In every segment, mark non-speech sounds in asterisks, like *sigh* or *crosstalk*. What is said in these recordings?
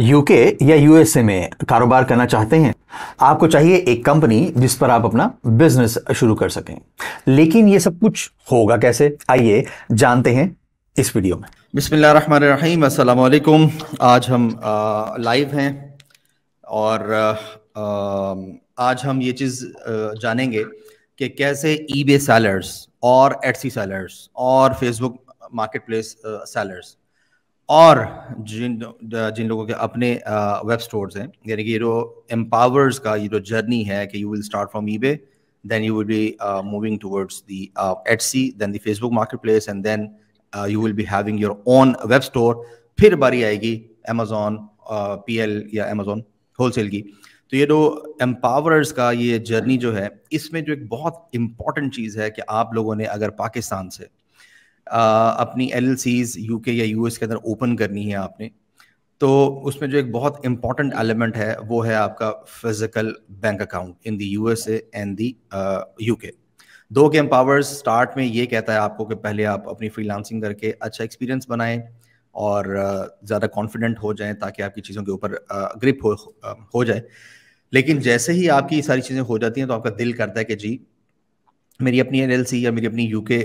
UK या USA में कारोबार करना चाहते हैं आपको चाहिए एक कंपनी जिस पर आप अपना बिज़नेस शुरू कर सकें। लेकिन ये सब कुछ होगा कैसे? आइए जानते हैं इस वीडियो में। अस्सलाम वालेकुम आज हम आ, लाइव हैं और आ, आज हम ये चीज़ जानेंगे कि कैसे ईबे सेलर्स और एटसी सेलर्स और फेसबुक मार्केट प्लेस सेलर्स और जिन जिन लोगों के अपने वेब स्टोर्स हैं, यानी कि ये जो एम्पावर्स का ये जो जर्नी है कि you will start from eBay then you will be moving towards the Etsy then the marketplace and then you will be having your own web store फिर बारी आएगी अमेजोन पी एल या Amazon wholesale की। तो ये दो empowers का ये जर्नी जो है, इसमें जो एक बहुत इंपॉर्टेंट चीज़ है कि आप लोगों ने अगर पाकिस्तान से अपनी एल यूके या यूएस के अंदर ओपन करनी है आपने। तो उसमें जो एक बहुत इंपॉर्टेंट एलिमेंट है, वो है आपका physical bank account in the USA and the UK दो गेम पावर्स स्टार्ट में ये कहता है आपको कि पहले आप अपनी फ्रीलांसिंग करके अच्छा एक्सपीरियंस बनाएँ और ज़्यादा कॉन्फिडेंट हो जाएँ ताकि आपकी चीज़ों के ऊपर ग्रिप हो हो जाए। लेकिन जैसे ही आपकी सारी चीज़ें हो जाती हैं तो आपका दिल करता है कि जी मेरी अपनी एल या मेरी अपनी यूके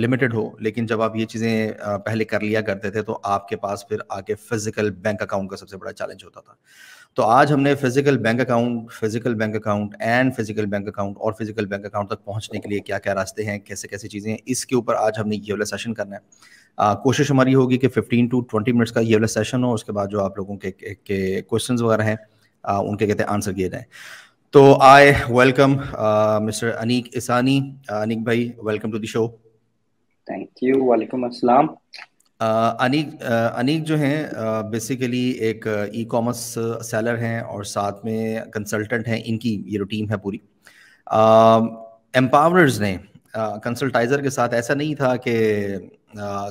लिमिटेड हो लेकिन जब आप ये चीज़ें पहले कर लिया करते थे तो आपके पास फिर आके फ़िज़िकल बैंक अकाउंट का सबसे बड़ा चैलेंज होता था। तो आज हमने physical bank account physical bank account and physical bank account और फ़िज़िकल बैंक अकाउंट तक पहुँचने के लिए क्या क्या रास्ते हैं कैसे कैसे चीज़ें हैं इसके ऊपर आज हमने ये वाला सेशन करना है। आ, कोशिश हमारी होगी कि 15 टू 20 मिनट्स का ये वाला सेशन हो उसके बाद जो आप लोगों के क्वेश्चन वगैरह हैं उनके कहते हैं आंसर किए जाएँ। तो I welcome mister Aneeq Esani Aneeq भाई welcome to the show thank you वालेकुम अस्सलाम अनीक अनीक जो हैं बेसिकली एक ई कॉमर्स सेलर हैं और साथ में कंसल्टेंट हैं। इनकी ये जो टीम है पूरी। एम्पावर्स ने कंसल्टाइज़र के साथ ऐसा नहीं था कि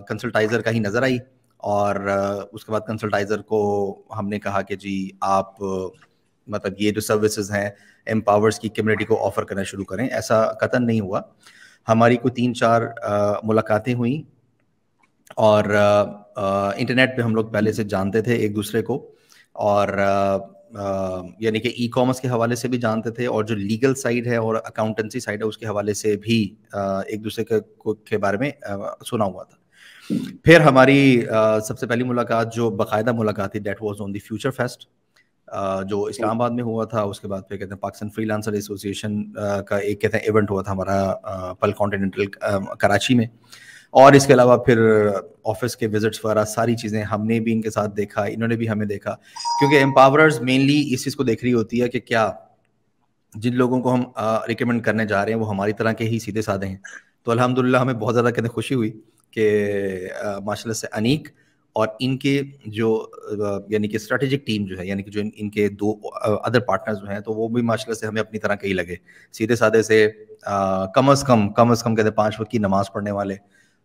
कंसल्टाइज़र का ही नज़र आई और उसके बाद कंसल्टाइज़र को हमने कहा कि जी आप मतलब ये जो सर्विसेज़ हैं एम्पावर्स की कम्युनिटी को ऑफ़र करना शुरू करें ऐसा कतन नहीं हुआ। हमारी कोई तीन चार मुलाकातें हुई और इंटरनेट पे हम लोग पहले से जानते थे एक दूसरे को और यानी कि ई कॉमर्स के हवाले से भी जानते थे और जो लीगल साइड है और अकाउंटेंसी साइड है उसके हवाले से भी एक दूसरे के, के बारे में सुना हुआ था। फिर हमारी सबसे पहली मुलाकात जो बाकायदा मुलाकात थी date was on the future fest जो इस्लामाबाद में हुआ था, उसके बाद फिर कहते हैं पाकिस्तान फ्रीलांसर एसोसिएशन का एक कहते हैं इवेंट हुआ था हमारा पल कॉन्टिनेंटल कराची में। और इसके अलावा फिर ऑफ़िस के विजिट्स वगैरह, सारी चीज़ें हमने भी इनके साथ देखा, इन्होंने भी हमें देखा। क्योंकि एम्पावरर्स मेनली इस चीज़ को देख रही होती है कि क्या जिन लोगों को हम रिकमेंड करने जा रहे हैं, वो हमारी तरह के ही सीधे साधे हैं। तो अल्हम्दुलिल्लाह हमें बहुत ज़्यादा कहते खुशी हुई कि माशाल्लाह से अनीक और इनके जो यानी कि स्ट्रेटेजिक टीम जो है यानी कि जो इन, इनके दो अदर पार्टनर्स जो हैं तो वो भी माशाल्लाह से हमें अपनी तरह के ही लगे। सीधे साधे से आ, कम अज़ कम कम अज़ कम कहते हैं पाँच वक्त की नमाज़ पढ़ने वाले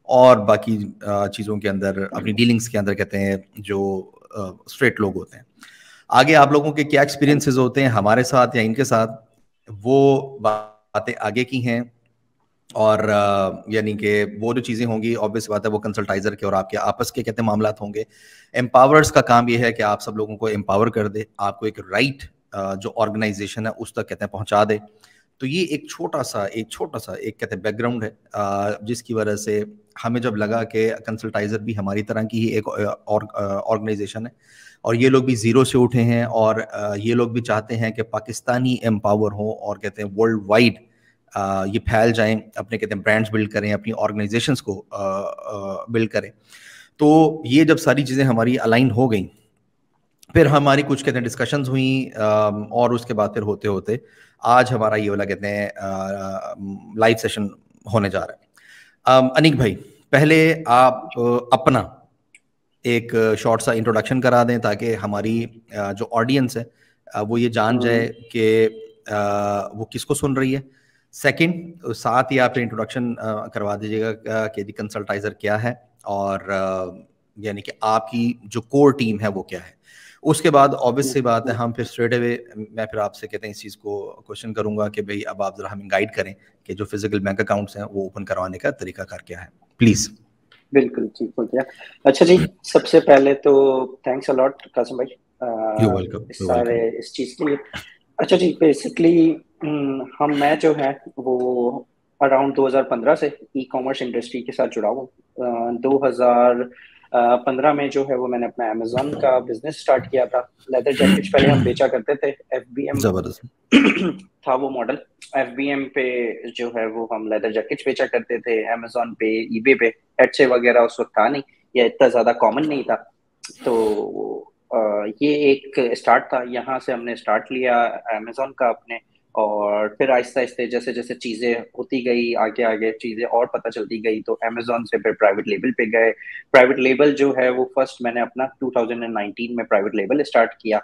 और बाकी चीज़ों के अंदर अपनी डीलिंग्स के अंदर कहते हैं जो स्ट्रेट लोग होते हैं। आगे आप लोगों के क्या एक्सपीरियंसेस होते हैं हमारे साथ या इनके साथ? वो बातें आगे की हैं। और यानी कि वो जो चीज़ें होंगी ऑब्वियस बात है, वो कंसल्टाइजर के और आपके आपस के कहते मामला होंगे। एम्पावर्स का काम ये है कि आप सब लोगों को एम्पावर कर दे, आपको एक राइट जो ऑर्गेनाइजेशन है, उस तक कहते हैं पहुँचा दे। तो ये एक छोटा सा, एक छोटा सा, एक कहते हैं बैकग्राउंड है जिसकी वजह से हमें जब लगा कि कंसल्टाइजर भी हमारी तरह की ही एक ऑर्गेनाइजेशन है, और ये लोग भी ज़ीरो से उठे हैं, और ये लोग भी चाहते हैं कि पाकिस्तानी एम्पावर हो, और कहते हैं वर्ल्ड वाइड ये फैल जाएँ अपने कहते हैं ब्रांड्स बिल्ड करें अपनी ऑर्गेनाइजेशंस को बिल्ड करें। तो ये जब सारी चीज़ें हमारी अलाइन हो गई फिर हमारी कुछ कहते हैं डिस्कशंस हुई और उसके बाद फिर होते होते आज हमारा ये वाला कहते हैं लाइव सेशन होने जा रहा है। अनिक भाई पहले आप अपना एक शॉर्ट सा इंट्रोडक्शन करा दें ताकि हमारी जो ऑडियंस है वो ये जान जाए हम्म। कि वो किसको सुन रही है। सेकंड साथ ही आप इंट्रोडक्शन करवा दीजिएगा कि कंसल्टाइजर क्या है और यानी कि आपकी जो कोर टीम है वो क्या है। उसके बाद ऑब्वियस सी बात है हम फिर स्ट्रेट अवे मैं फिर आपसे कहते हैं इस चीज़ को क्वेश्चन करूँगा कि भाई अब आप जरा हमें गाइड करें कि जो फ़िज़िकल बैंक अकाउंट्स हैं वो ओपन करवाने का तरीका कार क्या है। प्लीज़ बिल्कुल ठीक हो गया अच्छा जी सबसे पहले तो थैंक्स अलॉट कासिम भाई। इस सारे इस चीज़ के लिए। अच्छा जी बेसिकली हम मैं जो है वो अराउंड 2015 से ई कॉमर्स इंडस्ट्री के साथ जुड़ा हूँ। दो हज़ार पंद्रह में जो है वो मैंने अपना अमेजोन का बिज़नेस स्टार्ट किया था। लेदर जैकेट पहले हम बेचा करते थे एफ़ बी एम था वो मॉडल एफ़ बी एम पे जो है वो हम लेदर जैकेट बेचा करते थे अमेजोन पे ईबे पे। एटसे वगैरह उस वक्त था नहीं या इतना ज़्यादा कॉमन नहीं था। तो ये एक स्टार्ट था। यहाँ से हमने स्टार्ट लिया अमेजोन का अपने और फिर आहिस्ता आहिस्ते जैसे जैसे चीज़ें होती गई आगे आगे चीज़ें और पता चलती गई तो अमेजोन से फिर प्राइवेट लेबल पे गए। प्राइवेट लेबल जो है वो फ़र्स्ट मैंने अपना 2019 में प्राइवेट लेबल स्टार्ट किया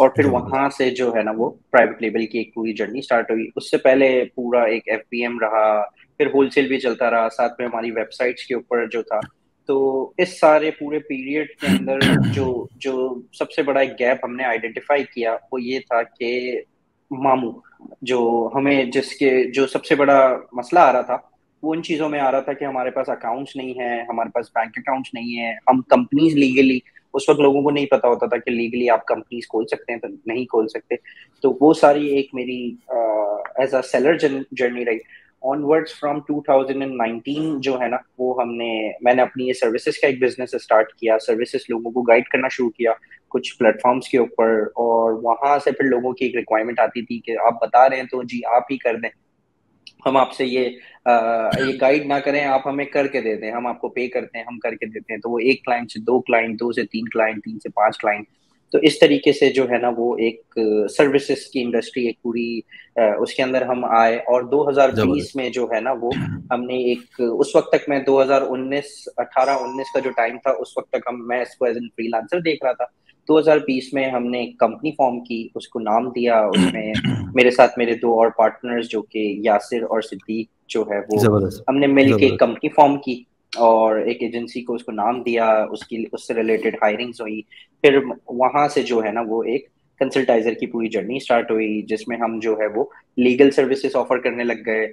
और फिर वहाँ से जो है ना वो प्राइवेट लेबल की एक पूरी जर्नी स्टार्ट हुई। उससे पहले पूरा एक एफ़ रहा फिर होलसेल भी चलता रहा साथ में हमारी वेबसाइट्स के ऊपर जो था तो इस सारे पूरे पीरियड के अंदर *coughs* जो जो सबसे बड़ा एक गैप हमने आइडेंटिफाई किया वो ये था कि मामू जो हमें जिसके जो सबसे बड़ा मसला आ रहा था वो उन चीज़ों में आ रहा था कि हमारे पास अकाउंट्स नहीं है हमारे पास बैंक अकाउंट्स नहीं है हम कंपनीज़ लीगली उस वक्त लोगों को नहीं पता होता था कि लीगली आप कंपनीज़ खोल सकते हैं तो नहीं खोल सकते। तो वो सारी एक मेरी एज अ सेलर जर्नी रही। ऑनवर्ड्स फ्रॉम 2019 जो है ना वो हमने मैंने अपनी ये सर्विसेज़ का एक बिज़नेस स्टार्ट किया सर्विसेज़ लोगों को गाइड करना शुरू किया कुछ प्लेटफॉर्म्स के ऊपर और वहाँ से फिर लोगों की एक रिक्वायरमेंट आती थी कि आप बता रहे हैं तो जी आप ही कर दें। हम आपसे ये आ, ये गाइड ना करें आप हमें करके दे दें हम आपको पे करते हैं हम करके देते हैं। तो वो एक क्लाइंट से दो क्लाइंट दो से तीन क्लाइंट तीन से पाँच क्लाइंट तो इस तरीके से जो है ना वो एक सर्विसेज़ की इंडस्ट्री एक पूरी उसके अंदर हम आए और 2020 में जो है ना वो *clears throat* हमने एक उस वक्त तक मैं 2019 18 19 का जो टाइम था उस वक्त तक हम मैं इसको एज एन फ्रीलांसर देख रहा था। 2020 में हमने एक कंपनी फॉर्म की उसको नाम दिया उसमें *clears throat* मेरे साथ मेरे दो और पार्टनर्स जो कि यासिर और सिद्दीक जो है वो हमने मिल के कंपनी फॉर्म की। और एक एजेंसी को उसको नाम दिया, उसकी, उससे रिलेटेड हायरिंग्स हुई। फिर वहाँ से जो है ना, वो एक कंसल्टाइजर की पूरी जर्नी स्टार्ट हुई, जिसमें हम जो है वो लीगल सर्विसेज़ ऑफ़र करने लग गए।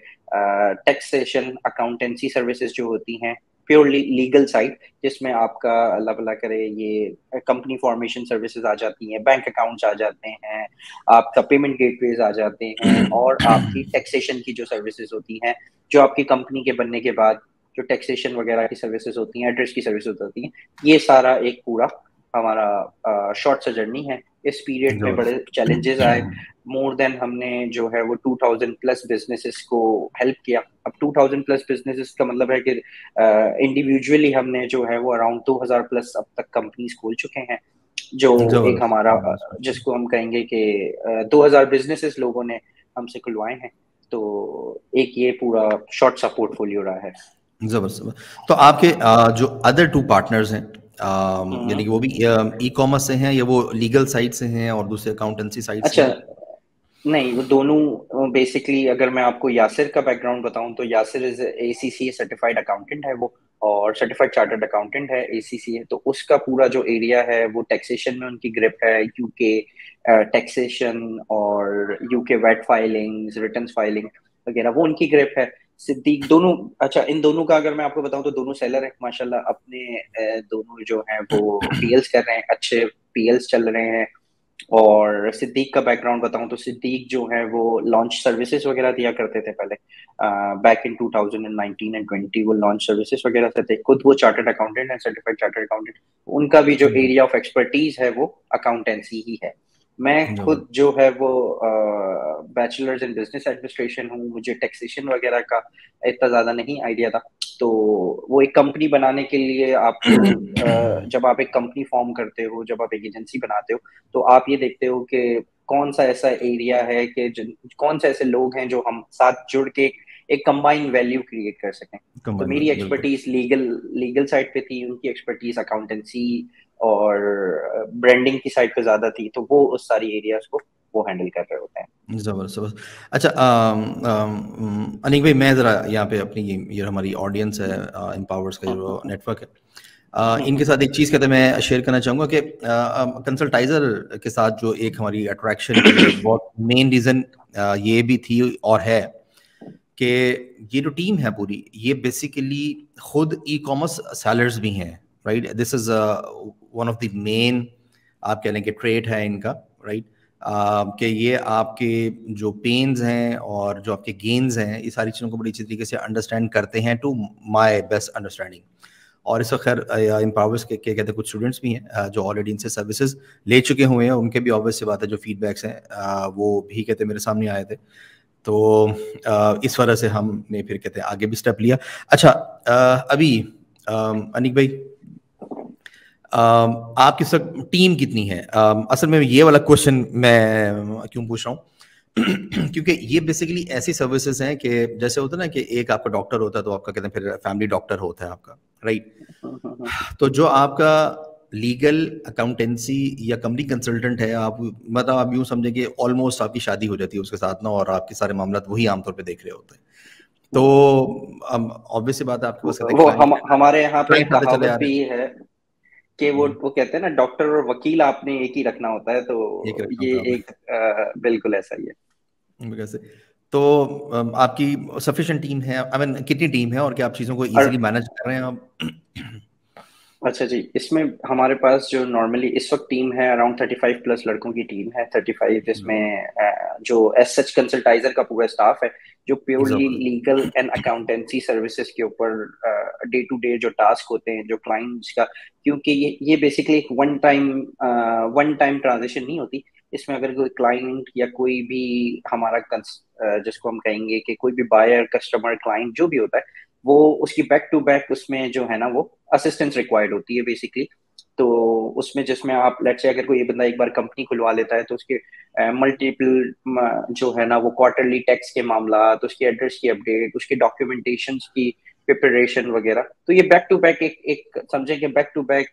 टैक्सेशन अकाउंटेंसी सर्विसेज़ जो होती हैं प्योरली लीगल साइड जिसमें आपका अल्लाह भला करे, ये कंपनी फॉर्मेशन सर्विसेज़ आ जाती हैं बैंक अकाउंट्स आ जाते हैं, आपका पेमेंट गेटवेज आ जाते हैं, और आपकी टैक्सेशन की जो सर्विसेज़ होती हैं, जो आपकी कंपनी के बनने के बाद जो टैक्सेशन वगैरह की सर्विसेज़ होती हैं एड्रेस की सर्विसेज़ होती हैं ये सारा एक पूरा हमारा शॉर्ट सा जर्नी है। इस पीरियड में बड़े चैलेंजेस आए। मोर देन हमने जो है वो 2000 प्लस बिजनेसेस को हेल्प किया। अब 2000 प्लस बिजनेसेस का मतलब है कि इंडिविजुअली uh, हमने जो है वो अराउंड 2000 प्लस अब तक कंपनीज़ खोल चुके हैं। जो एक हमारा जिसको हम कहेंगे कि uh, 2000 बिजनेसेस लोगों ने हमसे खुलवाए हैं। तो एक ये पूरा शॉर्ट सा पोर्टफोलियो रहा है। ज़बरदस्त तो आपके जो अदर टू पार्टनर्स हैं हम्म। यानी कि वो भी ई कॉमर्स से हैं या वो लीगल साइड से हैं और दूसरे अकाउंटेंसी साइड अच्छा। से नहीं वो दोनों बेसिकली अगर मैं आपको यासिर का बैकग्राउंड बताऊँ तो Yasir is ACC certified accountant है वो और सर्टिफाइड चार्टर्ड अकाउंटेंट है एसीसी है। तो उसका पूरा जो एरिया है वो टैक्सेशन में उनकी ग्रिप है यूके टैक्सेशन और UK VAT filing return filing वगैरह वो उनकी ग्रिप है। सिद्दीक, दोनों अच्छा इन दोनों का अगर मैं आपको बताऊँ तो दोनों सेलर हैं, माशाल्लाह, अपने दोनों जो हैं वो पीएल्स कर रहे हैं, अच्छे पीएल्स चल रहे हैं, और सिद्दीक का बैकग्राउंड बताऊँ तो सिद्दीक जो है वो लॉन्च सर्विसेज़ वगैरह दिया करते थे पहले बैक इन 2019 एंड 20 वो लॉन्च सर्विसेज़ वगैरह से थे, खुद वो चार्टर्ड अकाउंटेंट है सर्टिफाइड चार्टर्ड अकाउंटेंट उनका भी जो एरिया ऑफ़ एक्सपर्टीज है वो अकाउंटेंसी ही है। मैं खुद जो है वो बैचलर्स इन बिज़नेस एडमिनिस्ट्रेशन हूँ मुझे टैक्सेशन वगैरह का इतना ज़्यादा नहीं आइडिया था। तो वो एक कंपनी बनाने के लिए आप *clears throat* जब आप एक कंपनी फॉर्म करते हो जब आप एक एजेंसी बनाते हो तो आप ये देखते हो कि कौन सा ऐसा एरिया है कि कौन से ऐसे लोग हैं जो हम साथ जुड़ के एक कंबाइन वैल्यू क्रिएट कर सकें। तो मेरी एक्सपर्टीज लीगल लीगल साइड पे थी उनकी एक्सपर्टीज अकाउंटेंसी और ब्रांडिंग की साइड पे ज़्यादा थी तो वो उस सारी एरियाज़ को वो हैंडल कर रहे होते हैं। ज़बरदस्त अच्छा अनिक भाई मैं ज़रा यहाँ पे अपनी ये, हमारी ऑडियंस है इम्पावर्स का जो नेटवर्क है। आ, इनके साथ एक चीज़ कहते मैं शेयर करना चाहूँगा कि कंसल्टाइजर के साथ जो एक हमारी अट्रैक्शन बहुत मेन रीज़न ये भी थी और है कि ये जो टीम है पूरी ये बेसिकली खुद ई कॉमर्स सेलर्स भी हैं right? This is one of the main आप कह लें कि ट्रेड है इनका राइट कि ये आपके जो पेन्स हैं और जो आपके गेन्स हैं ये सारी चीज़ों को बड़ी अच्छी तरीके से अंडरस्टैंड करते हैं टू माई बेस्ट अंडरस्टैंडिंग और इस वक्त खैर एम्पावर्स के, के कहते हैं कुछ स्टूडेंट्स भी हैं जो ऑलरेडी इनसे सर्विसेज़ ले चुके हुए हैं उनके भी ऑब्वियस से बात है जो फीडबैक्स हैं वो भी कहते मेरे सामने आए थे। तो इस वजह से हमने फिर कहते हैं आगे भी स्टेप लिया। अच्छा अभी अनिक भाई आपकी सब टीम कितनी है? असल में ये वाला क्वेश्चन मैं क्यों पूछ रहा हूँ? *clears throat* क्योंकि ये बेसिकली ऐसी सर्विसेज़ हैं कि जैसे होता है ना कि एक आपका डॉक्टर होता है तो आपका कहते हैं फिर फैमिली डॉक्टर होता है आपका राइट *laughs* तो जो आपका लीगल अकाउंटेंसी या कंपनी कंसल्टेंट है आप मतलब आप यूँ समझे कि ऑलमोस्ट आपकी शादी हो जाती है उसके साथ ना और आपके सारे मामला वही आमतौर पर देख रहे होते हैं। तो ऑब्वियस बात है आपके पास हम, हमारे यहाँ पे कहावत भी है कि वो हम्म। वो कहते हैं ना डॉक्टर और वकील आपने एक ही रखना होता है तो एक ये एक आ, बिल्कुल ऐसा ही है। तो आपकी सफिशिएंट टीम है आई I मीन mean, कितनी टीम है और क्या आप चीज़ों को इजीली मैनेज कर रहे हैं आप? अच्छा जी इसमें हमारे पास जो नॉर्मली इस वक्त टीम है अराउंड थर्टी फाइव प्लस लड़कों की टीम है। थर्टी फाइव जिसमें जो एस सच कंसल्टाइजर का पूरा स्टाफ है जो purely legal and accountancy services के ऊपर डे टू डे जो टास्क होते हैं जो क्लाइंट्स का क्योंकि ये ये बेसिकली एक one time one time transaction नहीं होती। इसमें अगर कोई क्लाइंट या कोई भी हमारा जिसको हम कहेंगे कि कोई भी बायर कस्टमर क्लाइंट जो भी होता है वो उसकी बैक टू बैक उसमें जो है ना वो असिस्टेंस रिक्वायर्ड होती है बेसिकली तो उसमें जिसमें आप लेट से अगर कोई बंदा एक बार कंपनी खुलवा लेता है तो उसके मल्टीपल जो है ना वो क्वार्टरली टैक्स के मामला तो उसकी एड्रेस की अपडेट उसके डॉक्यूमेंटेशन की प्रिपरेशन वगैरह। तो ये बैक टू बैक एक एक समझे कि बैक टू बैक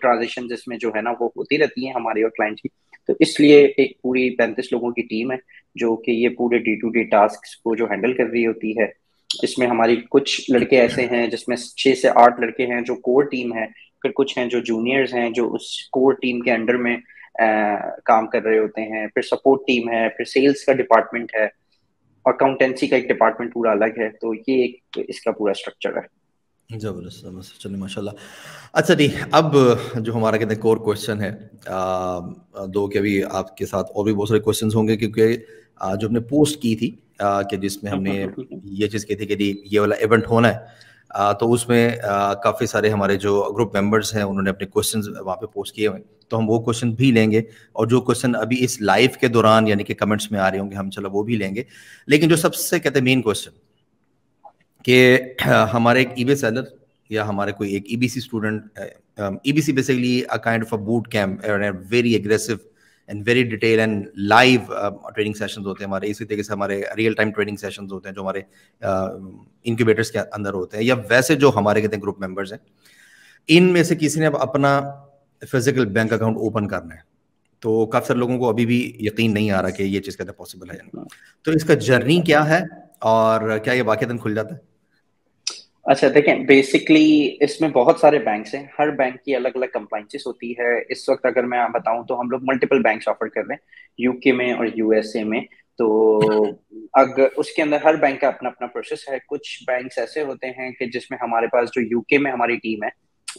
ट्रांजेक्शन जिसमें जो है ना वो होती रहती है हमारे और क्लाइंट की। तो इसलिए एक पूरी पैंतीस लोगों की टीम है, जो कि ये पूरे डे टू डे टास्क को जो हैंडल कर रही होती है। इसमें हमारी कुछ लड़के ऐसे हैं जिसमें छह से आठ लड़के हैं जो कोर टीम है फिर कुछ हैं जो जूनियर्स हैं जो उस कोर टीम के अंडर में आ, काम कर रहे होते हैं फिर सपोर्ट टीम है फिर सेल्स का डिपार्टमेंट है अकाउंटेंसी का एक डिपार्टमेंट पूरा अलग है तो ये एक इसका पूरा स्ट्रक्चर है। ज़बरदस्त चलिए माशाल्लाह। अच्छा दी अब जो हमारा कहते हैं कोर क्वेश्चन है आ, दो के अभी आपके साथ और भी बहुत सारे क्वेश्चन होंगे क्योंकि जो हमने पोस्ट की थी कि जिसमें हमने ये चीज़ की थी कि ये वाला इवेंट होना है। आ, तो उसमें काफ़ी सारे हमारे जो ग्रुप मेंबर्स हैं उन्होंने अपने क्वेश्चन वहाँ पे पोस्ट किए हुए तो हम वो क्वेश्चन भी लेंगे और जो क्वेश्चन अभी इस लाइव के दौरान यानी कि कमेंट्स में आ रहे होंगे हम चलो वो भी लेंगे। लेकिन जो सबसे कहते हैं मेन क्वेश्चन कि हमारे एक ई सेलर या हमारे कोई एक EBC student EBC basically a kind of a boot camp very aggressive and very detail and live training sessions होते हैं हमारे। इसी तरीके से हमारे रियल टाइम ट्रेनिंग सेशंस होते हैं जो हमारे इंक्यूबेटर्स uh, के अंदर होते हैं। या वैसे जो हमारे कहते हैं ग्रुप मेंबर्स हैं इनमें से किसी ने अब अपना फ़िज़िकल बैंक अकाउंट ओपन करना है। तो काफ़ी सारे लोगों को अभी भी यकीन नहीं आ रहा कि ये चीज़ कहते हैं पॉसिबल है तो इसका जर्नी क्या है और क्या ये दिन खुल जाता है? अच्छा देखें बेसिकली इसमें बहुत सारे बैंक्स हैं। हर बैंक की अलग अलग कंप्लाइंसेस होती है। इस वक्त अगर मैं बताऊँ तो हम लोग मल्टीपल बैंक्स ऑफ़र कर रहे हैं यूके में और यूएसए में। तो अगर उसके अंदर हर बैंक का अपना अपना प्रोसेस है। कुछ बैंक्स ऐसे होते हैं कि जिसमें हमारे पास जो यूके में हमारी टीम है,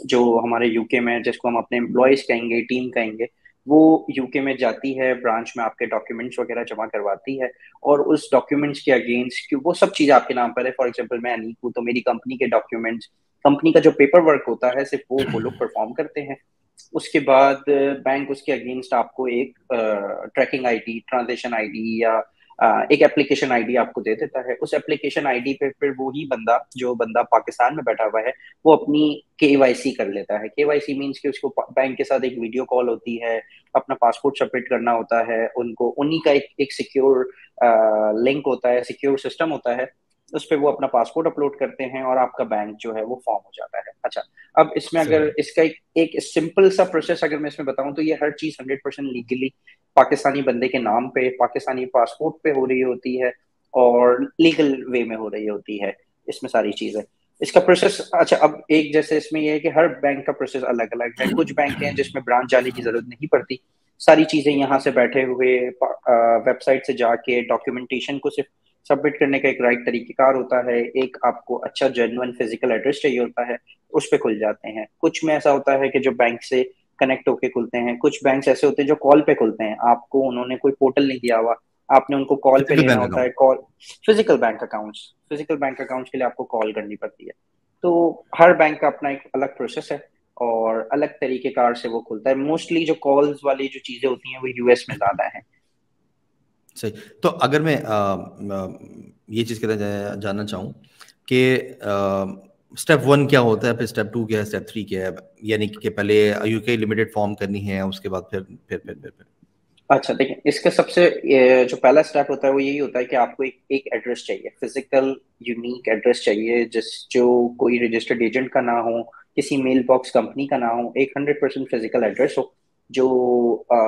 जो हमारे यूके में जिसको हम अपने एम्प्लॉयज़ कहेंगे टीम कहेंगे वो यूके में जाती है ब्रांच में आपके डॉक्यूमेंट्स वगैरह जमा करवाती है और उस डॉक्यूमेंट्स के अगेंस्ट वो सब चीज़ आपके नाम पर है। फॉर एग्ज़ाम्पल मैं अनीक हूँ तो मेरी कंपनी के डॉक्यूमेंट्स कंपनी का जो पेपर वर्क होता है, सिर्फ़ वो वो लोग परफॉर्म करते हैं। उसके बाद बैंक उसके अगेंस्ट आपको एक ट्रैकिंग आईडी ट्रांजेक्शन आईडी या एक एप्लीकेशन आईडी आपको दे देता है। उस एप्लीकेशन आईडी पे फिर वो ही बंदा जो बंदा पाकिस्तान में बैठा हुआ है वो अपनी के कर लेता है। के मीन्स कि उसको बैंक के साथ एक वीडियो कॉल होती है अपना पासपोर्ट सबमिट करना होता है उनको उन्हीं का एक एक सिक्योर लिंक होता है सिक्योर सिस्टम होता है उस पर वो अपना पासपोर्ट अपलोड करते हैं और आपका बैंक जो है वो फॉर्म हो जाता है। अच्छा अब इसमें अगर इसका एक, एक सिंपल सा प्रोसेस अगर मैं इसमें बताऊँ तो ये हर चीज़ हंड्रेड परसेंट लीगली पाकिस्तानी बंदे के नाम पे, पाकिस्तानी पासपोर्ट पे हो रही होती है और लीगल वे में हो रही होती है इसमें सारी चीज़ें। इसका प्रोसेस अच्छा अब एक जैसे इसमें यह है कि हर बैंक का प्रोसेस अलग अलग है। कुछ बैंक हैं जिसमें ब्रांच जाने की ज़रूरत नहीं पड़ती। सारी चीज़ें यहाँ से बैठे हुए वेबसाइट से जाके डॉक्यूमेंटेशन को सिर्फ़ सबमिट करने का एक राइट तरीकेकार होता है। एक आपको अच्छा जेनुअन फ़िज़िकल एड्रेस चाहिए होता है, उस पर खुल जाते हैं। कुछ में ऐसा होता है कि जो बैंक से कनेक्ट होके खुलते हैं। कुछ बैंक ऐसे होते हैं जो कॉल पे खुलते हैं। आपको उन्होंने कोई पोर्टल नहीं दिया हुआ। आपने उनको कॉल पे लेना होता है। Call physical bank accounts physical bank accounts के लिए आपको कॉल करनी पड़ती है। तो हर बैंक का अपना एक अलग प्रोसेस है और अलग तरीके कार से वो खुलता है। मोस्टली जो कॉल्स वाली जो चीज़ें होती हैं वो यूएस में ज़्यादा है। सही। तो अगर मैं आ, आ, ये चीज़ कहना जानना चाहूँ कि स्टेप वन क्या होता है फिर स्टेप टू क्या है स्टेप थ्री क्या है यानी कि पहले यूके लिमिटेड फॉर्म करनी है उसके बाद फिर फिर फिर फिर, फिर। अच्छा देखिए इसके सबसे जो पहला स्टेप होता है वो यही होता है कि आपको एक एक एड्रेस चाहिए फ़िज़िकल यूनिक एड्रेस चाहिए जिस जो कोई रजिस्टर्ड एजेंट का ना हो किसी मेल बॉक्स कंपनी का ना हो एक हंड्रेड परसेंट फ़िज़िकल एड्रेस हो जो आ,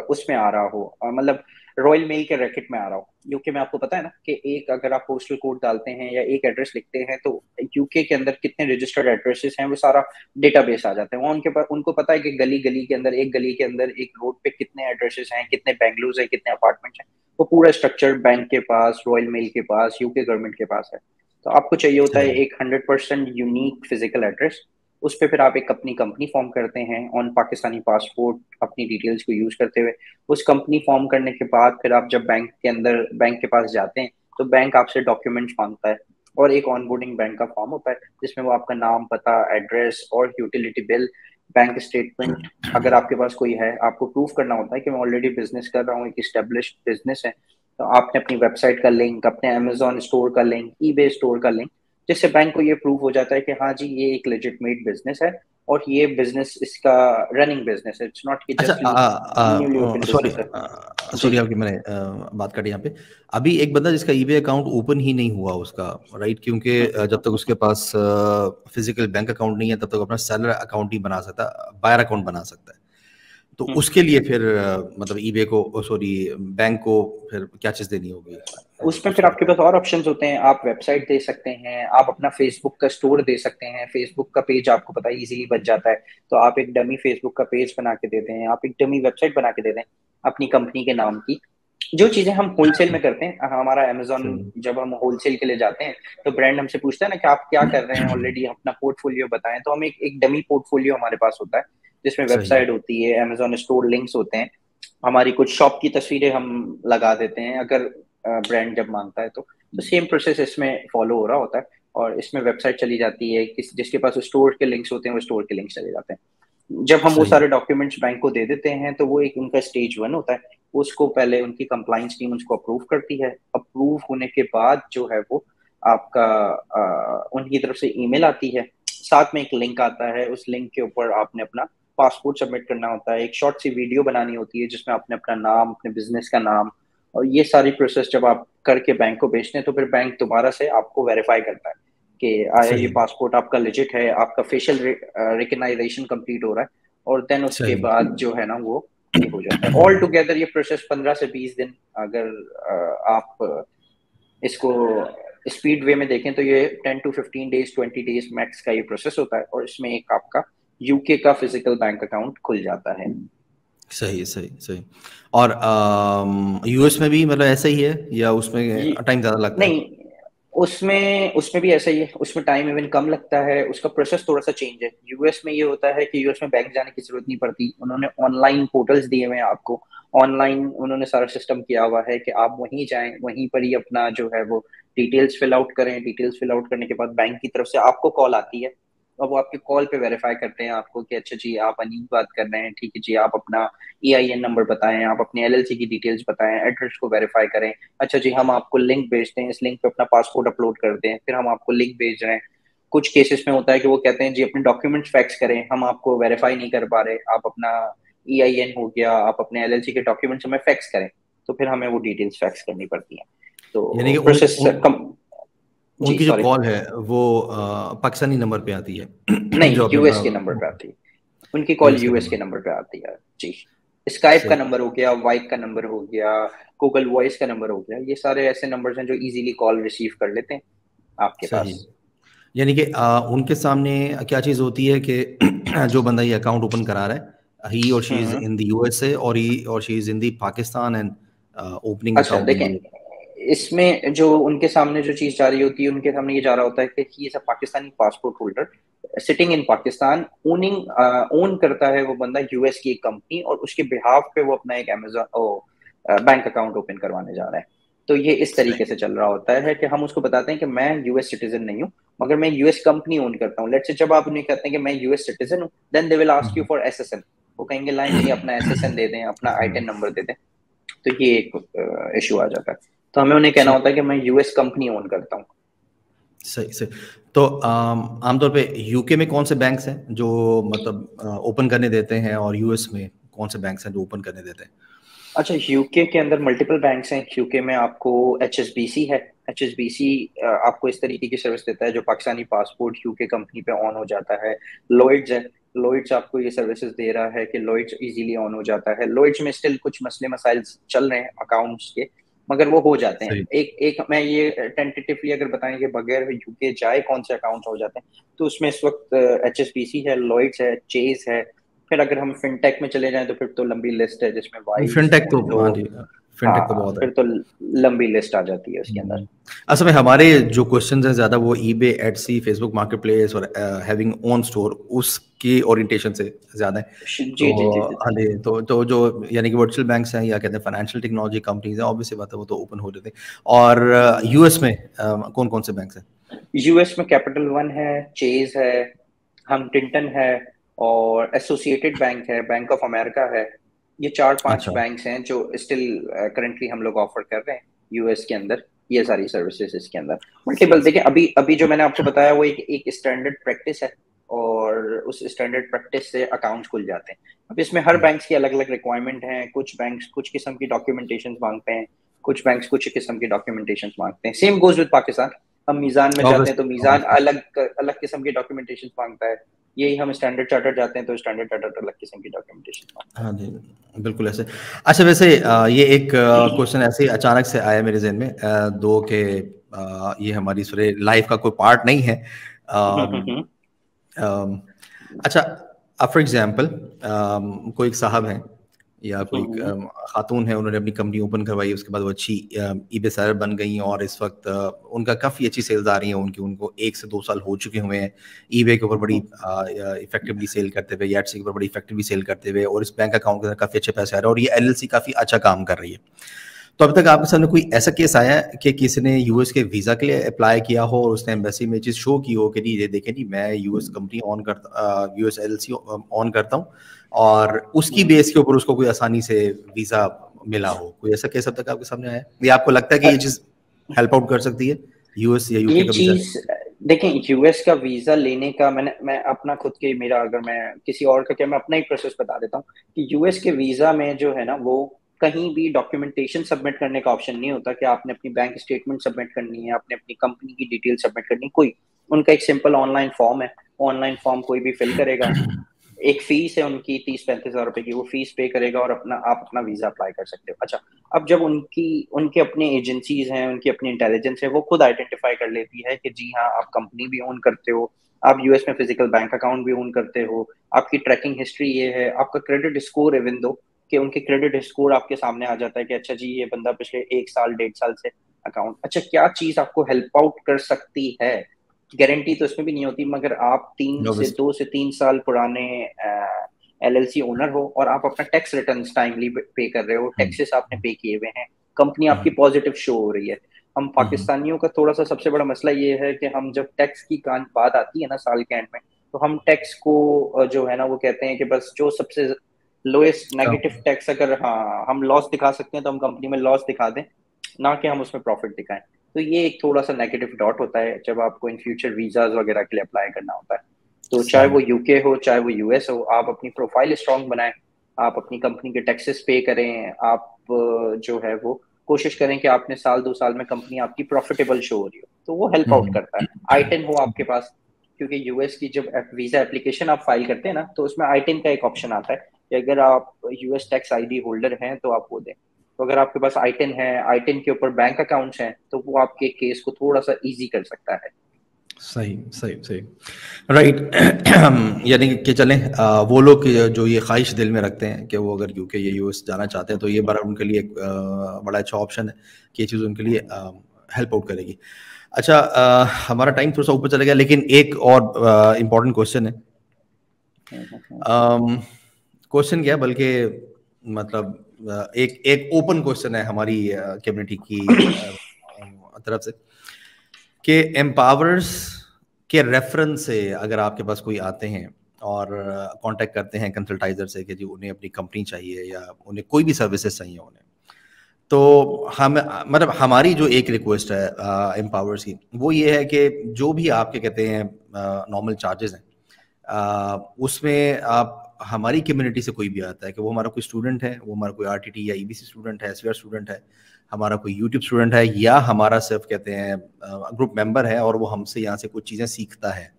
उसमें आ रहा हो मतलब रॉयल मेल के रैकेट में आ रहा हूँ। यूके में आपको पता है ना कि एक अगर आप पोस्टल कोड डालते हैं या एक एड्रेस लिखते हैं तो यूके के अंदर कितने रजिस्टर्ड एड्रेसेस हैं वो सारा डेटाबेस आ जाते हैं। वो उनके पास उनको पता है कि गली गली के अंदर एक गली के अंदर एक रोड पे कितने एड्रेसेस हैं कितने बैंगलोज हैं कितने अपार्टमेंट हैं। वो पूरा स्ट्रक्चर बैंक के पास रॉयल मेल के पास यूके गवर्नमेंट के पास है। तो आपको चाहिए होता है एक hundred percent unique physical address उस पर फिर आप एक अपनी कंपनी फॉर्म करते हैं ऑन पाकिस्तानी पासपोर्ट अपनी डिटेल्स को यूज़ करते हुए। उस कंपनी फॉर्म करने के बाद फिर आप जब बैंक के अंदर बैंक के पास जाते हैं तो बैंक आपसे डॉक्यूमेंट्स माँगता है और एक ऑनबोर्डिंग बैंक का फॉर्म होता है, जिसमें वो आपका नाम, पता एड्रेस और यूटिलिटी बिल बैंक स्टेटमेंट अगर आपके पास कोई है, आपको प्रूफ करना होता है कि मैं ऑलरेडी बिज़नेस कर रहा हूँ, एक स्टेब्लिश बिज़नेस है तो आपने अपनी वेबसाइट का लिंक अपने अमेजोन स्टोर का लिंक ई स्टोर का लिंक जिससे बैंक को ये प्रूव हो जाता है कि हाँ जी ये एक लेजिटमेट बिज़नेस है और ये बिज़नेस इसका रनिंग बिज़नेस है. इट्स नॉट कि सॉरी सॉरी आपकी मैंने बात करी यहाँ पे. अभी एक बंदा जिसका ईबे अकाउंट ओपन ही नहीं हुआ उसका राइट क्योंकि जब तक उसके पास फ़िज़िकल बैंक अकाउंट नहीं है तब तक अपना सैलर अकाउंट ही बना सकता बायर अकाउंट बना सकता है. तो हम्म। उसके लिए फिर मतलब ईबे को सॉरी बैंक को फिर क्या चीज़ देनी होगी? उसमें फिर आपके पास और ऑप्शंस होते हैं। आप वेबसाइट दे सकते हैं आप अपना फेसबुक का स्टोर दे सकते हैं। फेसबुक का पेज आपको पता है इजीली बच जाता है। तो आप एक डमी फेसबुक का पेज बना के देते हैं आप एक डमी वेबसाइट बना के देते हैं अपनी कंपनी के नाम की। जो चीज़ें हम होलसेल में करते हैं हमारा अमेजोन जब हम होलसेल के लिए जाते हैं तो ब्रांड हमसे पूछता है ना कि आप क्या कर रहे हैं? *clears throat* ऑलरेडी अपना पोर्टफोलियो बताएँ। तो हम एक एक डमी पोर्टफोलियो हमारे पास होता है। जिसमें वेबसाइट होती है अमेजोन स्टोर लिंक्स होते हैं हमारी कुछ शॉप की तस्वीरें हम लगा देते हैं अगर ब्रांड जब माँगता है तो। तो सेम प्रोसेस इसमें फॉलो हो रहा होता है और इसमें वेबसाइट चली जाती है किस जिसके पास स्टोर के लिंक्स होते हैं वो स्टोर के लिंक्स चले जाते हैं। जब हम वो सारे डॉक्यूमेंट्स बैंक को दे देते हैं तो वो एक उनका स्टेज वन होता है। उसको पहले उनकी कंप्लाइंस टीम उसको अप्रूव करती है। अप्रूव होने के बाद जो है वो आपका आ, उनकी तरफ़ से ईमेल आती है। साथ में एक लिंक आता है उस लिंक के ऊपर आपने अपना पासपोर्ट सबमिट करना होता है एक शॉर्ट सी वीडियो बनानी होती है जिसमें आपने अपना नाम अपने बिज़नेस का नाम और ये सारी प्रोसेस जब आप करके बैंक को भेजते हैं तो फिर बैंक दोबारा से आपको वेरीफाई करता है कि आया ये पासपोर्ट आपका लिजिट है आपका फेशियल रिकग्नाइजेशन कंप्लीट हो रहा है और देन उसके बाद जो है ना वो हो जाता है। ऑल टुगेदर ये प्रोसेस पंद्रह से बीस दिन अगर आप इसको स्पीड वे में देखें तो ये ten to fifteen days twenty days max का ये प्रोसेस होता है और इसमें एक आपका यूके का फ़िज़िकल बैंक अकाउंट खुल जाता है। सही सही सही। और यूएस में भी मतलब ऐसा ही है या उसमें टाइम ज़्यादा लगता है? नहीं उसमें उसमें भी ऐसा ही है। उसमें टाइम इवन कम लगता है। उसका प्रोसेस थोड़ा सा चेंज है यूएस में ये होता है कि यूएस में बैंक जाने की ज़रूरत नहीं पड़ती। उन्होंने ऑनलाइन पोर्टल्स दिए हुए हैं आपको। ऑनलाइन उन्होंने सारा सिस्टम किया हुआ है कि आप वहीं जाएँ वहीं पर ही अपना जो है वो डिटेल्स फिल आउट करें। डिटेल्स फिल आउट करने के बाद बैंक की तरफ़ से आपको कॉल आती है। अब वो आपके कॉल पे वेरीफाई करते हैं आपको कि अच्छा जी आप अनीक बात कर रहे हैं ठीक है जी आप अपना ई आई एन नंबर बताएँ आप अपने एल एल सी की डिटेल्स बताएँ एड्रेस को वेरीफाई करें। अच्छा जी हम आपको लिंक भेजते हैं इस लिंक पे अपना पासपोर्ट अपलोड करते हैं फिर हम आपको लिंक भेज रहे हैं। कुछ केसेस में होता है कि वो कहते हैं जी अपने डॉक्यूमेंट्स फैक्स करें हम आपको वेरीफाई नहीं कर पा रहे आप अपना ई आई एन हो गया आप अपने एल एल सी के डॉक्यूमेंट्स हमें फैक्स करें तो फिर हमें वो डिटेल्स फैक्स करनी पड़ती है। तो प्रोसेस उनकी जो कॉल है वो पाकिस्तानी नंबर पे आती है। *clears throat* नहीं यूएस के नंबर पे आती है। उनकी कॉल यूएस के नंबर पे आती है। जी। स्काइप का नंबर हो गया वाइक का नंबर हो गया गूगल वॉइस का नंबर हो गया। ये सारे ऐसे नंबर्स हैं जो इजीली कॉल रिसीव कर लेते हैं आपके पास। यानी कि उनके सामने क्या चीज़ होती है कि *clears throat* जो बंदा ये अकाउंट ओपन करा रहा है ही और she is in the USA और ही और she is in the Pakistan and opening अच्छा देखें। इसमें जो उनके सामने जो चीज़ जा रही होती है उनके सामने ये जा रहा होता है कि he is a Pakistani passport holder sitting in Pakistan owning own करता है वो बंदा यूएस की एक कंपनी और उसके बिहाफ पे वो अपना एक अमेजोन बैंक अकाउंट ओपन करवाने जा रहा है। तो ये इस तरीके से चल रहा होता है कि हम उसको बताते हैं कि मैं यूएस सिटीजन नहीं हूँ मगर मैं यूएस कंपनी ओन करता हूँ। लेट से जब आप उन्हें कहते हैं कि मैं यूएस सिटीजन हूँ then they will ask you for SSN वो कहेंगे लाइन ये अपना एसएसएन दे दें अपना आईटेन नंबर दे दें। तो ये एक इशू आ जाता है। तो हमें उन्हें कहना होता है कि मैं यूएस कंपनी ओन करता हूँ। सही सही। तो आमतौर पे यूके में कौन से बैंक्स हैं जो मतलब ओपन करने देते हैं और यूएस में कौन से बैंक्स हैं जो ओपन करने देते हैं? अच्छा यूके के अंदर मल्टीपल बैंक्स हैं। यूके में आपको एच है। एच आपको इस तरीके की सर्विस देता है जो पाकिस्तानी पासपोर्ट यूके कंपनी पे ऑन हो जाता है। लॉयड्स है। लॉयड्स आपको ये सर्विसेज़ दे रहा है कि लॉयड्स इजीली ऑन हो जाता है। लॉयड्स में स्टिल कुछ मसले मसाइल चल रहे हैं अकाउंट्स के। मगर वो हो जाते हैं। एक एक मैं ये टेंटेटिवली अगर बताएँ कि बगैर यूके जाए कौन से अकाउंट हो जाते हैं तो उसमें इस वक्त एचएसपीसी है लॉइड्स है चेज है। फिर अगर हम फिनटेक में चले जाएँ तो फिर तो लंबी लिस्ट है जिसमें वाई फिनटेक तो, तो हाँ फिनटेक तो हाँ, बहुत फिर तो लंबी लिस्ट आ जाती है उसके अंदर। हम्म। असल में हमारे जो क्वेश्चन हैं ज़्यादा वो eBay Etsy Facebook market place और हैविंग ओन स्टोर उसकी ओरिएंटेशन से ज़्यादा है। जी तो, जी हाँ जी तो तो जो यानी कि वर्चुअल बैंक्स हैं या कहते हैं फाइनेंशियल टेक्नोलॉजी कंपनीज़ हैं ऑब्वियसली बात है वो तो ओपन हो रहे थे और यूएस में कौन कौन से बैंक्स हैं? यूएस में कैपिटल वन है चेज है है और एसोसिएटेड बैंक है बैंक ऑफ़ अमेरिका है। ये चार पाँच अच्छा। बैंक्स हैं जो स्टिल करंटली uh, हम लोग ऑफ़र कर रहे हैं यूएस के अंदर ये सारी सर्विसेज़ इसके अंदर। मल्टीपल देखिए अभी अभी जो मैंने आपको बताया वो एक एक स्टैंडर्ड प्रैक्टिस है और उस स्टैंडर्ड प्रैक्टिस से अकाउंट्स खुल जाते हैं। अब इसमें हर बैंक की अलग अलग रिक्वायरमेंट है कुछ बैंक कुछ किस्म की डॉक्यूमेंटेशन मांगते हैं कुछ बैंक कुछ किस्म की डॉक्यूमेंटेशन मांगते हैं। सेम गोज विद पाकिस्तान हम मीजान में जाते हैं तो मीजान अलग अलग किस्म की डॉक्यूमेंटेशन माँगता है। यही हम स्टैंडर्ड चार्टर जाते हैं तो स्टैंडर्ड चार्टर अलग किस्म की डॉक्यूमेंटेशन हाँ। जी बिल्कुल ऐसे। अच्छा वैसे ये एक क्वेश्चन ऐसे अचानक से आया मेरे जहन में दो के ये हमारी सुरे लाइफ का कोई पार्ट नहीं है। हम्म, हम्म, हम्म। अच्छा फॉर एग्ज़ाम्पल कोई एक साहब हैं या कोई हम्म। खातून है उन्होंने अपनी कंपनी ओपन करवाई उसके बाद वो अच्छी ई बे सेलर बन गई और इस वक्त उनका काफ़ी अच्छी सेल्स आ रही है उनकी उनको एक से दो साल हो चुके हुए हैं ईबे के ऊपर बड़ी इफेक्टिवली सेल करते हुए याट्स के ऊपर बड़ी इफेक्टिवली सेल करते हुए और इस बैंक अकाउंट के अंदर काफ़ी अच्छे पैसे आ रहे हैं और ये एलएलसी काफ़ी अच्छा काम कर रही है तो अब तक आपके सामने कोई ऐसा केस आया कि किसी ने यूएस के वीज़ा के लिए अप्लाई किया हो और उसने एम्बेसी में चीज़ शो की हो कि नहीं ये देखे नहीं मैं यूएस कंपनी ऑन करता यूएस एल ऑन करता हूँ और उसकी बेस के ऊपर उसको कोई आसानी से वीज़ा मिला हो। कोई ऐसा केस अब तक आपके सामने आया ये आपको लगता है कि ये चीज़ हेल्प आउट कर सकती है? यूएस या यूके का वीज़ा देखें यूएस का वीज़ा लेने का मैंने मैं अपना खुद के मेरा अगर मैं किसी और का क्या मैं अपना ही प्रोसेस बता देता हूँ कि यूएस के वीज़ा में जो है ना वो कहीं भी डॉक्यूमेंटेशन सबमिट करने का ऑप्शन नहीं होता कि आपने अपनी बैंक स्टेटमेंट सबमिट करनी है आपने अपनी कंपनी की डिटेल सबमिट करनी कोई उनका एक सिंपल ऑनलाइन फॉर्म है। ऑनलाइन फॉर्म कोई भी फिल करेगा। एक फ़ीस है उनकी तीस पैंतीस हज़ार रुपए की, वो फ़ीस पे करेगा और अपना, आप अपना वीज़ा अप्लाई कर सकते हो। अच्छा अब जब उनकी, उनके अपने एजेंसीज हैं, उनकी अपनी इंटेलिजेंस है, वो खुद आइडेंटिफाई कर लेती है कि जी हाँ आप कंपनी भी ओन करते हो, आप यूएस में फ़िज़िकल बैंक अकाउंट भी ओन करते हो, आपकी ट्रैकिंग हिस्ट्री ये है, आपका क्रेडिट स्कोर इवन दो कि उनके क्रेडिट स्कोर आपके सामने आ जाता है कि अच्छा जी, ये बंदा पिछले एक साल, डेढ़ साल से अकाउंट अच्छा क्या चीज़ आपको हेल्प आउट कर सकती है? गारंटी तो इसमें भी नहीं होती मगर आप तीन से दो से तीन साल पुराने एल एल ओनर हो और आप अपना टैक्स रिटर्न टाइमली पे कर रहे हो टैक्सेस हम्म। आपने पे किए हुए हैं कंपनी आपकी पॉजिटिव हम्म। शो हो रही है हम हम्म। पाकिस्तानियों का थोड़ा सा सबसे बड़ा मसला ये है कि हम जब टैक्स की बात आती है ना साल के एंड में तो हम टैक्स को जो है ना वो कहते हैं कि बस जो सबसे लोएस्ट नेगेटिव टैक्स अगर हाँ हम लॉस दिखा सकते हैं तो हम कंपनी में लॉस दिखा दें ना कि हम उसमें प्रॉफिट दिखाएँ तो ये एक थोड़ा सा नेगेटिव डॉट होता है जब आपको इन फ्यूचर वीजाज वगैरह के लिए अप्लाई करना होता है। तो चाहे वो यूके हो चाहे वो यूएस हो आप अपनी प्रोफ़ाइल स्ट्रॉन्ग बनाएँ आप अपनी कंपनी के टैक्सेस पे करें आप जो है वो कोशिश करें कि आपने साल दो साल में कंपनी आपकी प्रॉफिटेबल शो हो रही हो। तो वो हेल्प आउट हम्म। करता है। आई टेन हो आपके पास क्योंकि यूएस की जब वीज़ा एप्लीकेशन आप फ़ाइल करते हैं ना तो उसमें आई टेन का एक ऑप्शन आता है कि अगर आप यूएस टैक्स आईडी होल्डर हैं तो आप वो दें। तो अगर आपके पास आई है आई के ऊपर बैंक अकाउंट्स हैं तो वो आपके केस को थोड़ा सा इजी कर सकता है। सही सही सही। राइट यानी कि चलें वो लोग जो ये ख्वाहिश दिल में रखते हैं कि वो अगर यूके या यूएस जाना चाहते हैं तो ये बड़ा उनके लिए एक बड़ा अच्छा ऑप्शन है कि ये चीज़ उनके लिए हेल्प आउट करेगी। अच्छा आ, हमारा टाइम थोड़ा सा ऊपर चला गया लेकिन एक और इम्पोर्टेंट क्वेश्चन है। क्वेश्चन क्या बल्कि मतलब एक एक ओपन क्वेश्चन है हमारी कम्युनिटी की तरफ़ से, कि एम्पावर्स के रेफरेंस से अगर आपके पास कोई आते हैं और कांटेक्ट करते हैं कंसल्टाइजर से कि जी उन्हें अपनी कंपनी चाहिए या उन्हें कोई भी सर्विसेज़ चाहिए उन्हें तो हम मतलब हमारी जो एक रिक्वेस्ट है एम्पावर्स की, वो ये है कि जो भी आपके कहते हैं नॉर्मल चार्जेस हैं उसमें आप हमारी कम्युनिटी से कोई भी आता है कि वो हमारा कोई स्टूडेंट है वो हमारा कोई आरटीटी या ई स्टूडेंट है एसवीआर स्टूडेंट है हमारा कोई यूट्यूब स्टूडेंट है या हमारा सिर्फ़ कहते हैं ग्रुप मेंबर है और वो हमसे यहाँ से कुछ चीज़ें सीखता है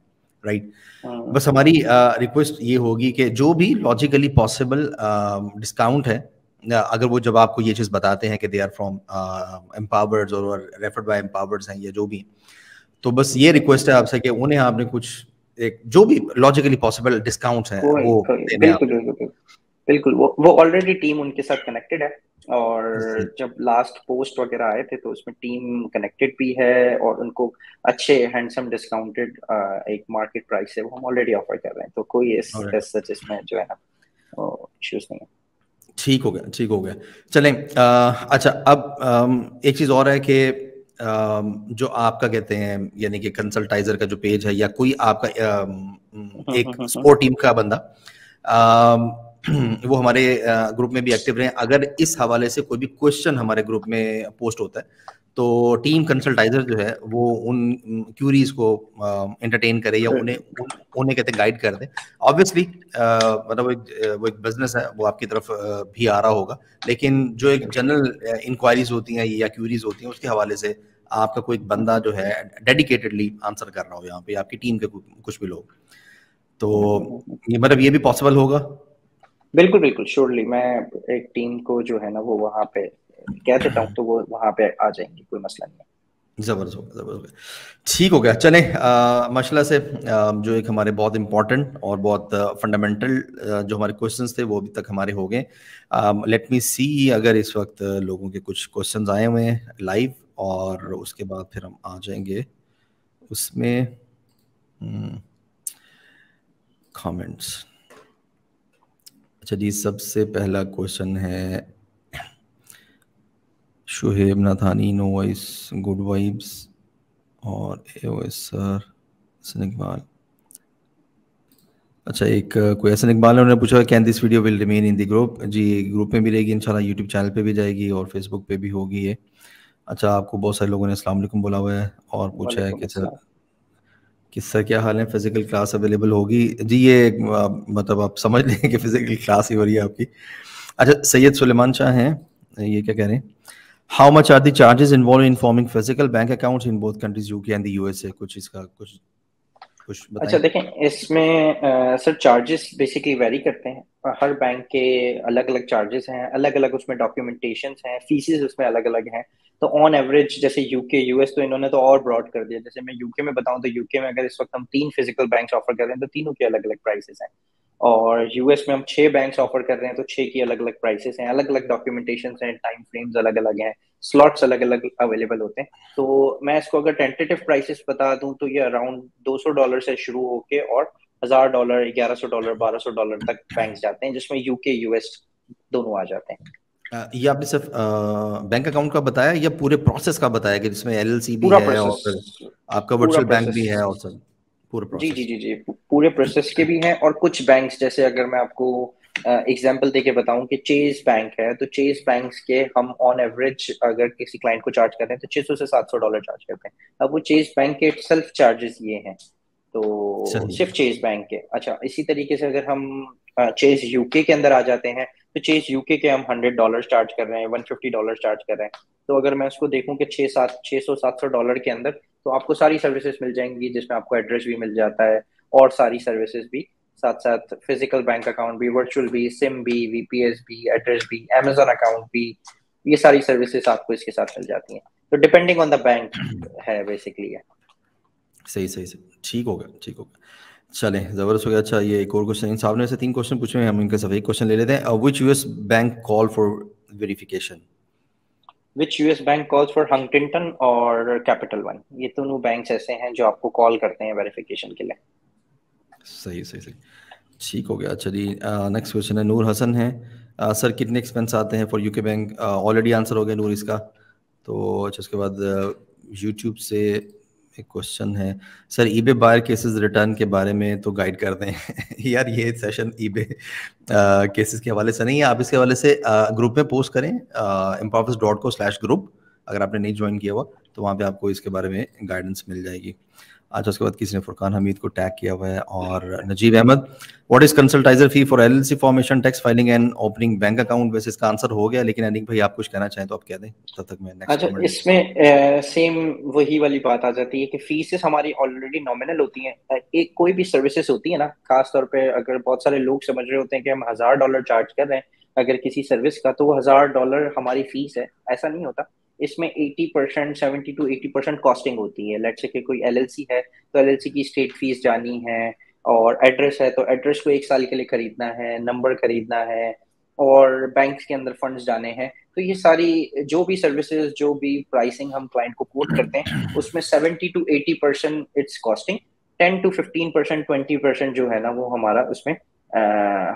राइट हाँ। बस हमारी रिक्वेस्ट ये होगी कि जो भी लॉजिकली पॉसिबल डिस्काउंट है अगर वो जब आपको ये चीज़ बताते हैं कि दे आर फ्रॉम एम्पावर्ड और रेफर्ड बाय एम्पावर्ड हैं या जो भी तो बस ये रिक्वेस्ट है आपसे कि उन्हें आपने कुछ एक जो भी लॉजिकली पॉसिबल डिस्काउंट्स हैं वो बिल्कुल बिल्कुल वो ऑलरेडी टीम उनके साथ कनेक्टेड है और जब लास्ट पोस्ट वगैरह आए थे तो उसमें टीम कनेक्टेड भी है और उनको अच्छे हैंडसम डिस्काउंटेड एक मार्केट प्राइस है वो हम ऑलरेडी ऑफ़र कर रहे हैं। तो कोई इस सच इसमें जो है ना इश्यूज़ नहीं है। ठीक हो गया ठीक हो गया। चलें अच्छा अब एक चीज़ और है कि जो आपका कहते हैं यानी कि कंसल्टाइजर का जो पेज है या कोई आपका एक स्पोर्ट हम्म, टीम हम्म, हम्म, का बंदा *clears throat* वो हमारे ग्रुप में भी एक्टिव रहे। अगर इस हवाले से कोई भी क्वेश्चन हमारे ग्रुप में पोस्ट होता है तो टीम कंसल्टाइजर जो है वो उन क्यूरीज को एंटरटेन करे या उन्हें उन्हें कहते गाइड कर दे। ऑब्वियसली मतलब वो एक बिज़नेस है वो आपकी तरफ़ भी आ रहा होगा। लेकिन जो एक जनरल इंक्वायरीज होती हैं या क्यूरीज होती हैं उसके हवाले से आपका कोई बंदा जो है डेडिकेटेडली आंसर कर रहा हो यहाँ पे आपकी टीम के कुछ भी लोग। तो ये मतलब ये भी पॉसिबल होगा? बिल्कुल बिल्कुल श्योरली मैं एक टीम को जो है ना वो वहाँ पे कह देता हूँ तो वो वहाँ पे आ जाएँगे कोई मसला नहीं है। ज़बरदस्त होगा ज़बरदस्त ठीक हो गया चले माशाल्लाह से आ, जो एक हमारे बहुत इंपॉर्टेंट और बहुत फंडामेंटल जो हमारे क्वेश्चंस थे वो अभी तक हमारे हो गए। लेट मी सी अगर इस वक्त लोगों के कुछ क्वेश्चंस आए हुए हैं लाइव और उसके बाद फिर हम आ जाएँगे। उसमें कमेंट्स हम्म, अच्छा जी सबसे पहला क्वेश्चन है Shuhaib Nathani no voice good vibes और सर इकबाल। अच्छा एक कोई ऐसा इकबाल उन्होंने पूछा can this video will remain in the group ji group में भी रहेगी इंशाल्लाह यूट्यूब चैनल पे भी जाएगी और फेसबुक पे भी होगी ये। अच्छा आपको बहुत सारे लोगों ने अस्सलाम वालेकुम बोला हुआ है और पूछा है कि सर किसका क्या हाल है? फ़िज़िकल क्लास अवेलेबल होगी? जी ये मतलब आप समझ लें कि फ़िज़िकल क्लास ही हो रही है आपकी। अच्छा सैयद सुलेमान शाह हैं ये क्या कह रहे हैं? How much are the charges involved in forming physical bank accounts in both countries UK and the USA कुछ इसका, कुछ कुछ अच्छा देखें, इसमें सर चार्जेस बेसिकली वेरी करते हैं। हर बैंक के अलग अलग चार्जेस हैं अलग अलग उसमें डॉक्यूमेंटेशन हैं फीसेस उसमें अलग अलग हैं। तो ऑन एवरेज जैसे यूके यूएस तो इन्होंने तो और ब्रॉड कर दिया। जैसे मैं यूके में बताऊँ तो यूके में अगर इस वक्त हम तीन फ़िज़िकल बैंक ऑफ़र कर रहे हैं तो तीनों के अलग अलग प्राइसेस हैं। और यूएस में हम छह बैंक्स ऑफ़र कर रहे हैं तो छह की अलग अलग प्राइसेस हैं। अलग अलग डॉक्यूमेंटेशन हैं टाइम फ्रेम्स अलग अलग हैं स्लॉट्स अलग अलग अवेलेबल होते हैं। तो मैं इसको अगर टेंटेटिव प्राइसेस बता दूँ तो ये अराउंड 200 डॉलर से शुरू होके और हज़ार डॉलर ग्यारह सौ डॉलर बारह सौ डॉलर तक बैंक जाते हैं, जिसमें यूके यूएस दोनों आ जाते हैं। ये आपने सिर्फ़ बैंक अकाउंट का बताया या पूरे प्रोसेस का बताया कि जिसमें एलएलसी भी है और आपका वर्चुअल बैंक भी है और सब पूरे प्रोसेस जी जी जी जी पूरे प्रोसेस के भी हैं और कुछ बैंक्स जैसे अगर मैं आपको एग्जांपल देके बताऊँ कि चेज बैंक है तो चेज बैंक के हम ऑन एवरेज अगर किसी क्लाइंट को चार्ज करते हैं तो 600 से 700 डॉलर चार्ज करते हैं। अब वो चेज बैंक के सेल्फ चार्जेस ये हैं तो सिर्फ़ चेज बैंक के। अच्छा इसी तरीके से अगर हम चेज यूके के अंदर आ जाते हैं चेज यूके के हम हंड्रेड डॉलर चार्ज कर रहे हैं वन फिफ्टी डॉलर चार्ज कर रहे हैं। तो अगर मैं उसको देखूँ कि छः सात छः सौ सात सौ डॉलर के अंदर तो आपको सारी सर्विसेज़ मिल जाएँगी, जिसमें आपको एड्रेस भी मिल जाता है और सारी सर्विसेज़ भी। साथ साथ फ़िज़िकल बैंक अकाउंट भी वर्चुअल भी सिम भी वीपीएस भी एड्रेस भी अमेजोन अकाउंट भी, ये सारी सर्विसेज़ आपको इसके साथ मिल जाती हैं। तो डिपेंडिंग ऑन द बैंक है बेसिकली है। सही सही सही। ठीक होगा ठीक होगा चले ज़बरदस्त हो गया। अच्छा ये एक और क्वेश्चन इन साहब ने से तीन क्वेश्चन पूछे हैं हम इनके सब एक क्वेश्चन ले लेते हैं। Which US bank call for verification which US bank calls for Huntington और कैपिटल वन ये दोनों बैंक्स ऐसे हैं जो आपको कॉल करते हैं वेरिफिकेशन के लिए। सही सही सही। ठीक हो गया। चलिए नेक्स्ट क्वेश्चन है। नूर हसन है। सर कितने एक्सपेंस आते हैं for UK bank already answer हो गया नूर इसका। तो अच्छा उसके बाद यूट्यूब से एक क्वेश्चन है। Sir eBay buyer cases return के बारे में तो गाइड कर दें। *laughs* यार, ये सेशन ईबे केसेस के हवाले से नहीं है। आप इसके हवाले से ग्रुप में पोस्ट करें empowers dot co slash group अगर आपने नहीं ज्वाइन किया हुआ तो वहाँ पे आपको इसके बारे में गाइडेंस मिल जाएगी। अच्छा उसके बाद किसी ने फुरकान हमीद को टैग किया हुआ है और Najeeb Ahmad what is consultizer fee for LLC formation tax filing and opening bank account वैसे इसका आंसर हो गया लेकिन अनिक भाई आप कुछ कहना चाहें तो आप कह दें तब तक मैं अच्छा इसमें सेम वही वाली बात आ जाती है कि फीसेस हमारी ऑलरेडी नॉमिनल होती हैं। एक कोई भी सर्विसेज़ होती है ना खास तौर पे अगर बहुत सारे लोग समझ रहे होते हैं कि हम हज़ार डॉलर चार्ज कर रहे हैं अगर किसी सर्विस का तो वो हज़ार डॉलर हमारी फ़ीस है ऐसा नहीं होता। इसमें 80 percent seventy to eighty percent costing होती है। लेट से कोई एलएलसी है तो एलएलसी की स्टेट फ़ीस जानी है, और एड्रेस है तो एड्रेस को एक साल के लिए खरीदना है नंबर खरीदना है, और बैंक के अंदर फंड्स जाने हैं। तो ये सारी, जो भी सर्विसेज़ जो भी प्राइसिंग हम क्लाइंट को कोट करते हैं, उसमें seventy to eighty percent it's costing ten to fifteen percent twenty percent जो है ना, वो हमारा उसमें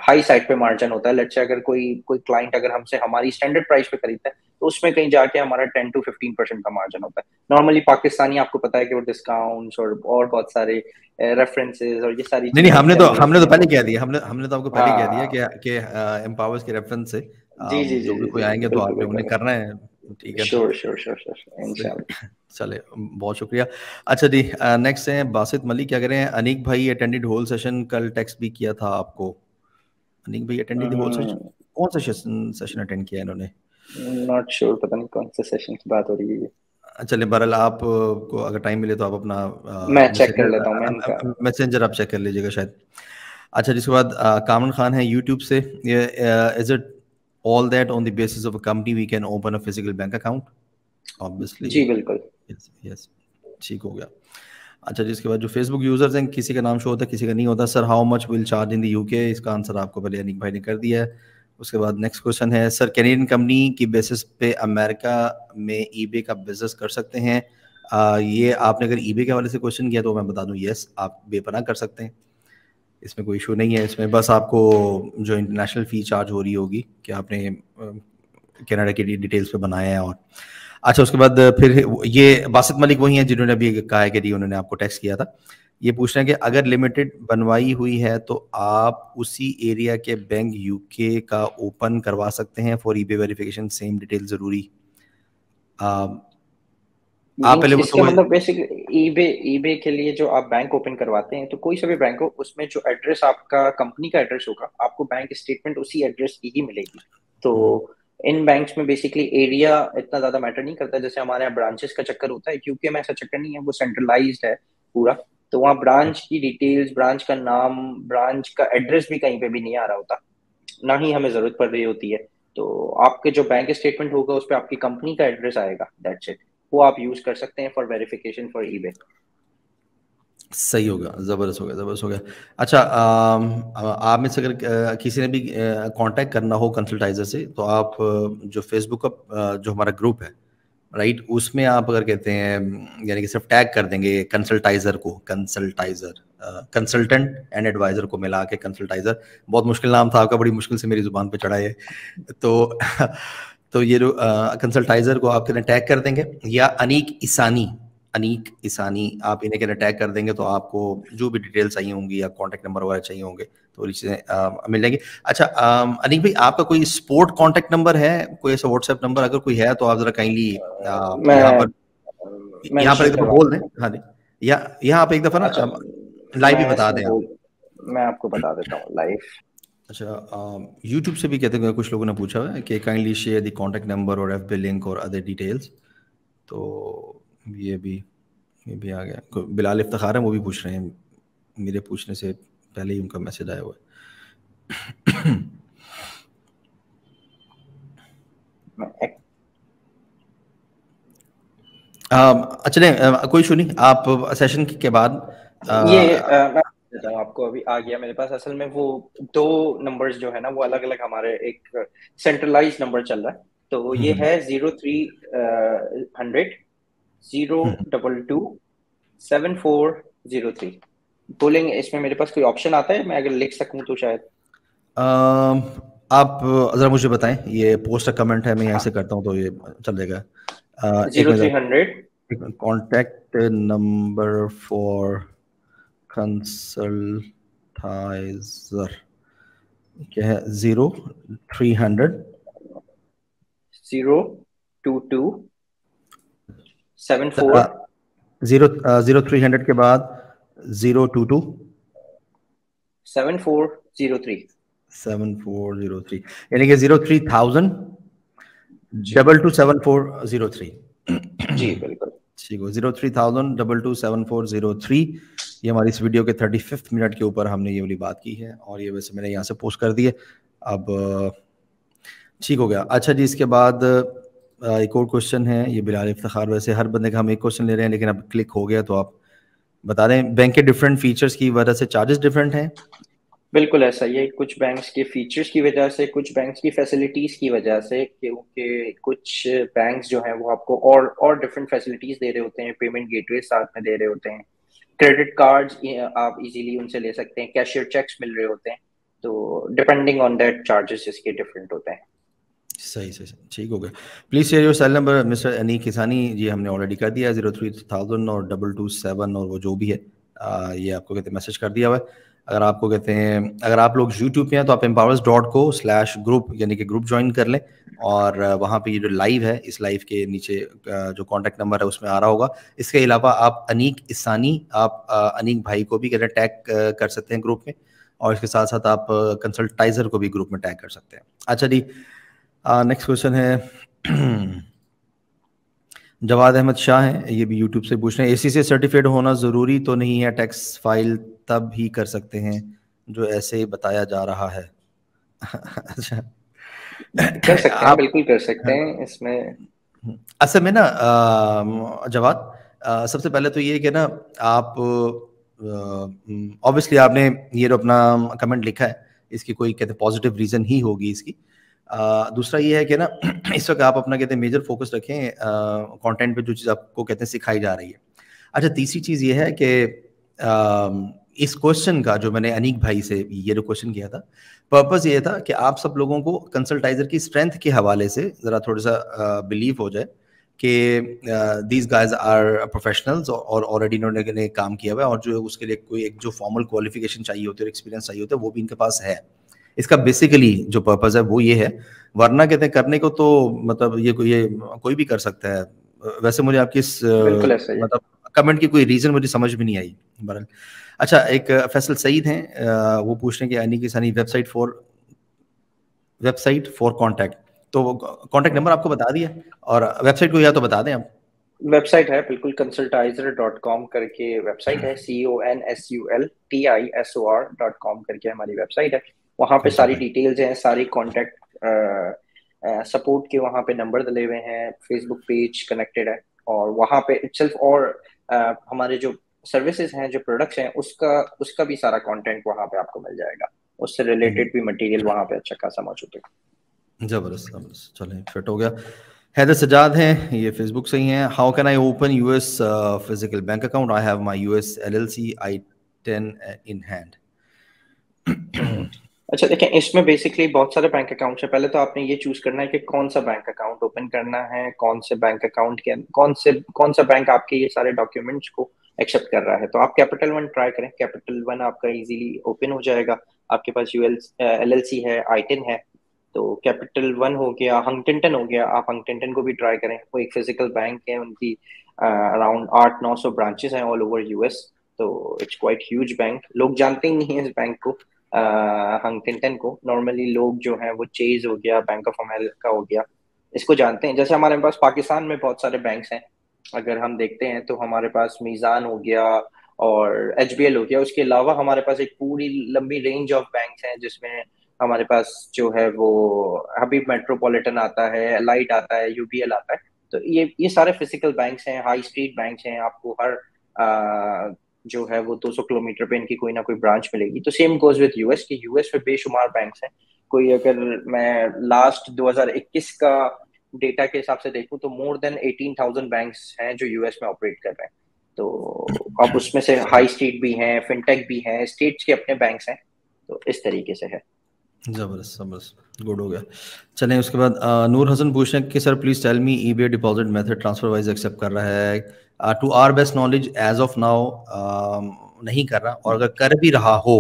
हाई साइड पे मार्जिन होता है। लेट्स अगर कोई कोई क्लाइंट अगर हमसे हमारी स्टैंडर्ड प्राइस पे खरीदता है तो उसमें कहीं जाके हमारा टेन टू फिफ्टीन परसेंट का मार्जिन होता है। नॉर्मली पाकिस्तानी आपको पता है कि वो डिस्काउंट्स और और बहुत सारे रेफरेंसेस और ये सारी नहीं नहीं हमने तो हमने तो पहले कह दिया हमने हमने तो आपको पहले कह दिया हाँ। कि कि एम्पावर्स के रेफरेंस से जी जी जो भी कोई आएँगे तो आपने उन्हें करना है। ठीक है? श्योर श्योर श्योर श्योर इंशाल्लाह चले बहुत शुक्रिया। अच्छा जी नेक्स्ट है बासित मलिक क्या कह रहे हैं? अनिक भाई अटेंडेड होल सेशन कल टेक्स्ट भी किया था आपको। अनिक भाई अटेंडेड होल सेशन कौन सा सेशन सेशन अटेंड किया इन्होंने? नॉट श्योर पता नहीं कौन से सेशन की बात हो रही है। चले बहरहाल आप को अगर टाइम मिले तो आप अपना मैं चेक कर लेता हूँ मैसेंजर आप चेक कर लीजिएगा शायद। अच्छा जिसके बाद कामन खान है यूट्यूब से is it all that on the basis of a company we can open a physical bank account obviously जी बिल्कुल। यस यस ठीक हो गया। अच्छा जिसके बाद जो फेसबुक यूज़र्स हैं किसी का नाम शो होता है किसी का नहीं होता sir how much will charge in the UK इसका आंसर आपको पहले अनिक भाई ने कर दिया है। उसके बाद नेक्स्ट क्वेश्चन है सर कैनेडियन कंपनी की बेसिस पे अमेरिका में ईबे का बिज़नेस कर सकते हैं? आ, ये आपने अगर ईबे के हवाले से क्वेश्चन किया तो मैं बता दूँ यस आप बेपना कर सकते हैं। इसमें कोई इशू नहीं है। इसमें बस आपको जो इंटरनेशनल फ़ी चार्ज हो रही होगी कि आपने कनाडा की डिटेल्स पे बनाया है और अच्छा उसके बाद फिर ये बासित मलिक वही हैं जिन्होंने अभी कहा है कि उन्होंने आपको टेक्स्ट किया था। ये पूछ रहे हैं कि अगर लिमिटेड बनवाई हुई है तो आप उसी एरिया के बैंक यूके का ओपन करवा सकते हैं for eBay verification same detail ज़रूरी। आप पहले इसका मतलब बेसिक ईबे ईबे के लिए जो आप बैंक ओपन करवाते हैं तो कोई सा भी बैंक हो उसमें जो एड्रेस आपका कंपनी का एड्रेस होगा आपको बैंक स्टेटमेंट उसी एड्रेस की ही मिलेगी। तो। इन बैंक्स में बेसिकली एरिया इतना ज़्यादा मैटर नहीं करता। जैसे हमारे यहाँ ब्रांचेस का चक्कर होता है क्योंकि में ऐसा चक्कर नहीं है वो सेंट्रलाइज है पूरा। तो वहाँ ब्रांच की डिटेल्स ब्रांच का नाम ब्रांच का एड्रेस भी कहीं पे भी नहीं आ रहा होता। ना ही हमें ज़रूरत पड़ रही होती है। तो आपके जो बैंक स्टेटमेंट होगा उस पर आपकी कंपनी का एड्रेस आएगा दैट्स इट वो आप यूज़ कर सकते हैं फॉर वेरिफिकेशन फॉर ईबे सही होगा ज़बरदस्त हो गया, ज़बरदस्त हो गया। अच्छा आप में से अगर किसी ने भी कांटेक्ट करना हो कंसल्टाइजर से तो आप जो फेसबुक का जो हमारा ग्रुप है राइट उसमें आप अगर कहते हैं, यानी कि सिर्फ़ टैग कर देंगे कंसल्टाइजर को कंसल्टाइजर कंसल्टेंट एंड एडवाइजर को मिला के कंसल्टाइजर बहुत मुश्किल नाम था आपका, बड़ी मुश्किल से मेरी ज़ुबान पे चढ़ा है। तो *laughs* तो ये कंसल्टाइजर को आप कहते टैग कर देंगे या अनीक ईसानी अनीक ईसानी आप इन्हें कहते टैग कर देंगे तो आपको जो भी डिटेल्स चाहिए होंगी या कॉन्टैक्ट नंबर वगैरह चाहिए होंगे तो ये चीज़ें मिल जाएँगी। अच्छा अनिक भाई आपका कोई स्पोर्ट कॉन्टैक्ट नंबर है? कोई ऐसा व्हाट्सएप नंबर अगर कोई है तो आप जरा काइंडली यहाँ पर यहाँ पर एक दफ़ा बोल दें। हाँ जी। या यहाँ आप एक दफ़ा ना लाइव अच्छा, भी बता दें मैं आपको बता देता हूँ। लाइव अच्छा यूट्यूब से भी कहते हैं कुछ लोगों ने पूछा है कि kindly share the contact number और एफ़ बी लिंक और अदर डिटेल्स तो ये भी ये भी आ गया। बिलाल इफ्तार है वो भी पूछ रहे हैं। मेरे पूछने से पहले ही उनका मैसेज आया हुआ है। *coughs* अच्छा नहीं कोई इशू नहीं। आप सेशन के बाद आ, ये आ, देता हूँ आपको अभी आ गया मेरे पास। असल में वो दो नंबर्स जो है ना वो अलग अलग हमारे एक सेंट्रलाइज नंबर चल रहा है। तो ये हम्म। है zero three hundred zero double two seven four zero three बोलेंगे इसमें मेरे पास कोई ऑप्शन आता है? मैं अगर लिख सकूँ तो शायद। आप जरा मुझे बताएँ ये पोस्ट कमेंट है मैं यहाँ से करता हूँ तो ये चल जाएगा। Zero three hundred contact number for consultizer क्या है? Zero three hundred zero two two seven four zero zero three hundred के बाद zero two two seven four zero three seven four zero three यानी कि zero three thousand double two seven four zero three जी बिल्कुल। ठीक है zero three thousand double two seven four zero three ये हमारी इस वीडियो के थर्टी फिफ्थ मिनट के ऊपर हमने ये वाली बात की है और ये वैसे मैंने यहाँ से पोस्ट कर दिए अब ठीक हो गया। अच्छा जी, इसके बाद एक और क्वेश्चन है। ये बिलाल इफ्तार वैसे हर बंदे का हम एक क्वेश्चन ले रहे हैं, लेकिन अब क्लिक हो गया तो आप बता दें बैंक के डिफरेंट फीचर्स की वजह से चार्जेस डिफरेंट हैं? बिल्कुल ऐसा है कुछ बैंक्स के फीचर्स की वजह से, कुछ बैंक्स की फैसिलिटीज़ की वजह से, क्योंकि कुछ बैंक्स जो हैं वो आपको और और डिफरेंट फैसिलिटीज़ दे रहे होते हैं पेमेंट गेटवे साथ में दे रहे होते हैं। क्रेडिट कार्ड्स आप इजीली उनसे ले सकते हैं कैशियर चेक्स मिल रहे होते हैं तो डिपेंडिंग ऑन दैट चार्जेस इसके डिफरेंट होते हैं। सही सही ठीक हो गया। Please share your cell number mister Ani Kisani ये हमने ऑलरेडी कर दिया ज़ीरो थ्री थाउज़ेंड और डबल टू सेवन और वो जो भी है आ, ये आपको कहते मैसेज कर दिया हुआ है। अगर आपको कहते हैं, अगर आप लोग यूट्यूब पे हैं तो आप empowers dot co slash group यानी कि ग्रुप ज्वाइन कर लें और वहाँ पे ये जो लाइव है, इस लाइव के नीचे जो कॉन्टैक्ट नंबर है, उसमें आ रहा होगा। इसके अलावा आप अनीक इसानी, आप अनीक भाई को भी कहते हैं टैग कर सकते हैं ग्रुप में और इसके साथ साथ आप कंसल्टाइजर को भी ग्रुप में टैग कर सकते हैं। अच्छा जी नेक्स्ट क्वेश्चन है। *clears throat* जवाद अहमद शाह हैं ये भी यूट्यूब से पूछ रहे हैं। एसी से सर्टिफाइड होना ज़रूरी तो नहीं है टैक्स फ़ाइल तब ही कर सकते हैं जो ऐसे बताया जा रहा है। *laughs* अच्छा। कर सकते हैं बिल्कुल कर सकते हैं इसमें असल में ना जवाद सबसे पहले तो ये कि ना आप ऑब्वियसली आपने ये जो अपना कमेंट लिखा है इसकी कोई कहते पॉजिटिव रीज़न ही होगी इसकी। दूसरा ये है कि ना, *clears throat* इस वक्त आप अपना कहते हैं मेजर फोकस रखें कंटेंट पे जो चीज़ आपको कहते हैं सिखाई जा रही है। अच्छा तीसरी चीज़ ये है कि इस क्वेश्चन का जो मैंने अनीक भाई से ये जो क्वेश्चन किया था पर्पस ये था कि आप सब लोगों को कंसल्टाइजर की स्ट्रेंथ के हवाले से ज़रा थोड़ा सा बिलीव हो जाए कि दीज गाइज़ आर प्रोफेशनल्स और ऑलरेडी इन्होंने काम किया हुआ है और जो उसके लिए कोई एक जो फॉर्मल क्वालिफिकेशन चाहिए होती है और एक्सपीरियंस चाहिए होता है, वो भी इनके पास है। इसका बेसिकली जो पर्पज है वो ये है। वरना कहते हैं करने को तो मतलब ये ये कोई भी कर सकता है। वैसे मुझे आपकी इस मतलब कमेंट की कोई रीजन मुझे समझ भी नहीं आई बहरहाल। अच्छा एक फैसल सईद हैं वो पूछ रहे हैं कि यानी कि Sunny website for website for contact तो कॉन्टैक्ट नंबर आपको बता दिया? और वेबसाइट को या तो बता दें आप। वेबसाइट है बिल्कुल कंसल्टाइजर डॉट कॉम करके वेबसाइट है। C O N S U L T I S O R dot com करके हमारी वेबसाइट है। वहाँ पे सारी डिटेल्स हैं सारी कॉन्टैक्ट सपोर्ट के वहाँ पे नंबर डले हुए हैं फेसबुक पेज कनेक्टेड है और वहाँ पे इटसेल्फ और uh, हमारे जो सर्विसेज़ हैं जो प्रोडक्ट्स हैं उसका उसका भी सारा कंटेंट वहाँ पे आपको मिल जाएगा। उससे रिलेटेड हम्म। भी मटेरियल वहाँ पे अच्छा खासा मौजूद है। ज़बरदस्त ज़बरदस्त। चले फिट हो गया। हैदर सजाद हैं ये फेसबुक से ही हैं। How can I open US physical bank account I have my US LLC ITIN in hand अच्छा देखें इसमें बेसिकली बहुत सारे बैंक अकाउंट है। पहले तो आपने ये चूज़ करना है कि कौन सा बैंक अकाउंट ओपन करना है, कौन से बैंक अकाउंट के, कौन से, कौन सा बैंक आपके ये सारे डॉक्यूमेंट्स को एक्सेप्ट कर रहा है। तो आप कैपिटल वन ट्राई करें। कैपिटल वन आपका इजीली ओपन हो जाएगा। आपके पास यू एल एल है आईटिन है। तो कैपिटल वन हो गया हंगटिंटन हो गया। आप हंगटिंटन को भी ट्राई करें। वो एक फ़िज़िकल बैंक है, उनकी अराउंड आठ, नौ सौ ब्रांचेस हैं ऑल ओवर यूएस तो इट्स क्वाइट ह्यूज बैंक लोग जानते ही नहीं है इस बैंक को। हंगटिंटन को नॉर्मली लोग जो हैं, वो चेज हो गया बैंक ऑफ़ अमेरिका हो गया, इसको जानते हैं। जैसे हमारे पास पाकिस्तान में बहुत सारे बैंक हैं, अगर हम देखते हैं तो हमारे पास मीज़ान हो गया और HBL हो गया। उसके अलावा हमारे पास एक पूरी लंबी रेंज ऑफ़ बैंक हैं, जिसमें हमारे पास जो है वो हबीब मेट्रोपॉलिटन आता है लाइट आता है यूबीएल आता है। तो ये ये सारे फ़िज़िकल बैंक्स हैं हाई स्ट्रीट बैंक्स हैं, आपको हर जो है वो 200 किलोमीटर पे इनकी कोई ना कोई ब्रांच मिलेगी। तो सेम गोज विद यूएस की। यूएस में बेशुमार बैंक्स हैं। कोई अगर मैं लास्ट 2021 का डेटा के हिसाब से देखूँ तो मोर देन एटीन थाउज़ेंड हैं जो यूएस में ऑपरेट कर रहे हैं। तो अब उसमें से हाई स्ट्रीट भी हैं फिनटेक भी हैं स्टेट्स के अपने बैंक्स हैं। तो इस तरीके से है। ज़बरदस्त ज़बरदस्त। गुड हो गया। चलें, उसके बाद नूर हसन पूछ रहे हैं कि, sir please tell me eBay deposit method TransferWise accept कर रहा है। To our best knowledge as of now नहीं कर रहा। और अगर कर भी रहा हो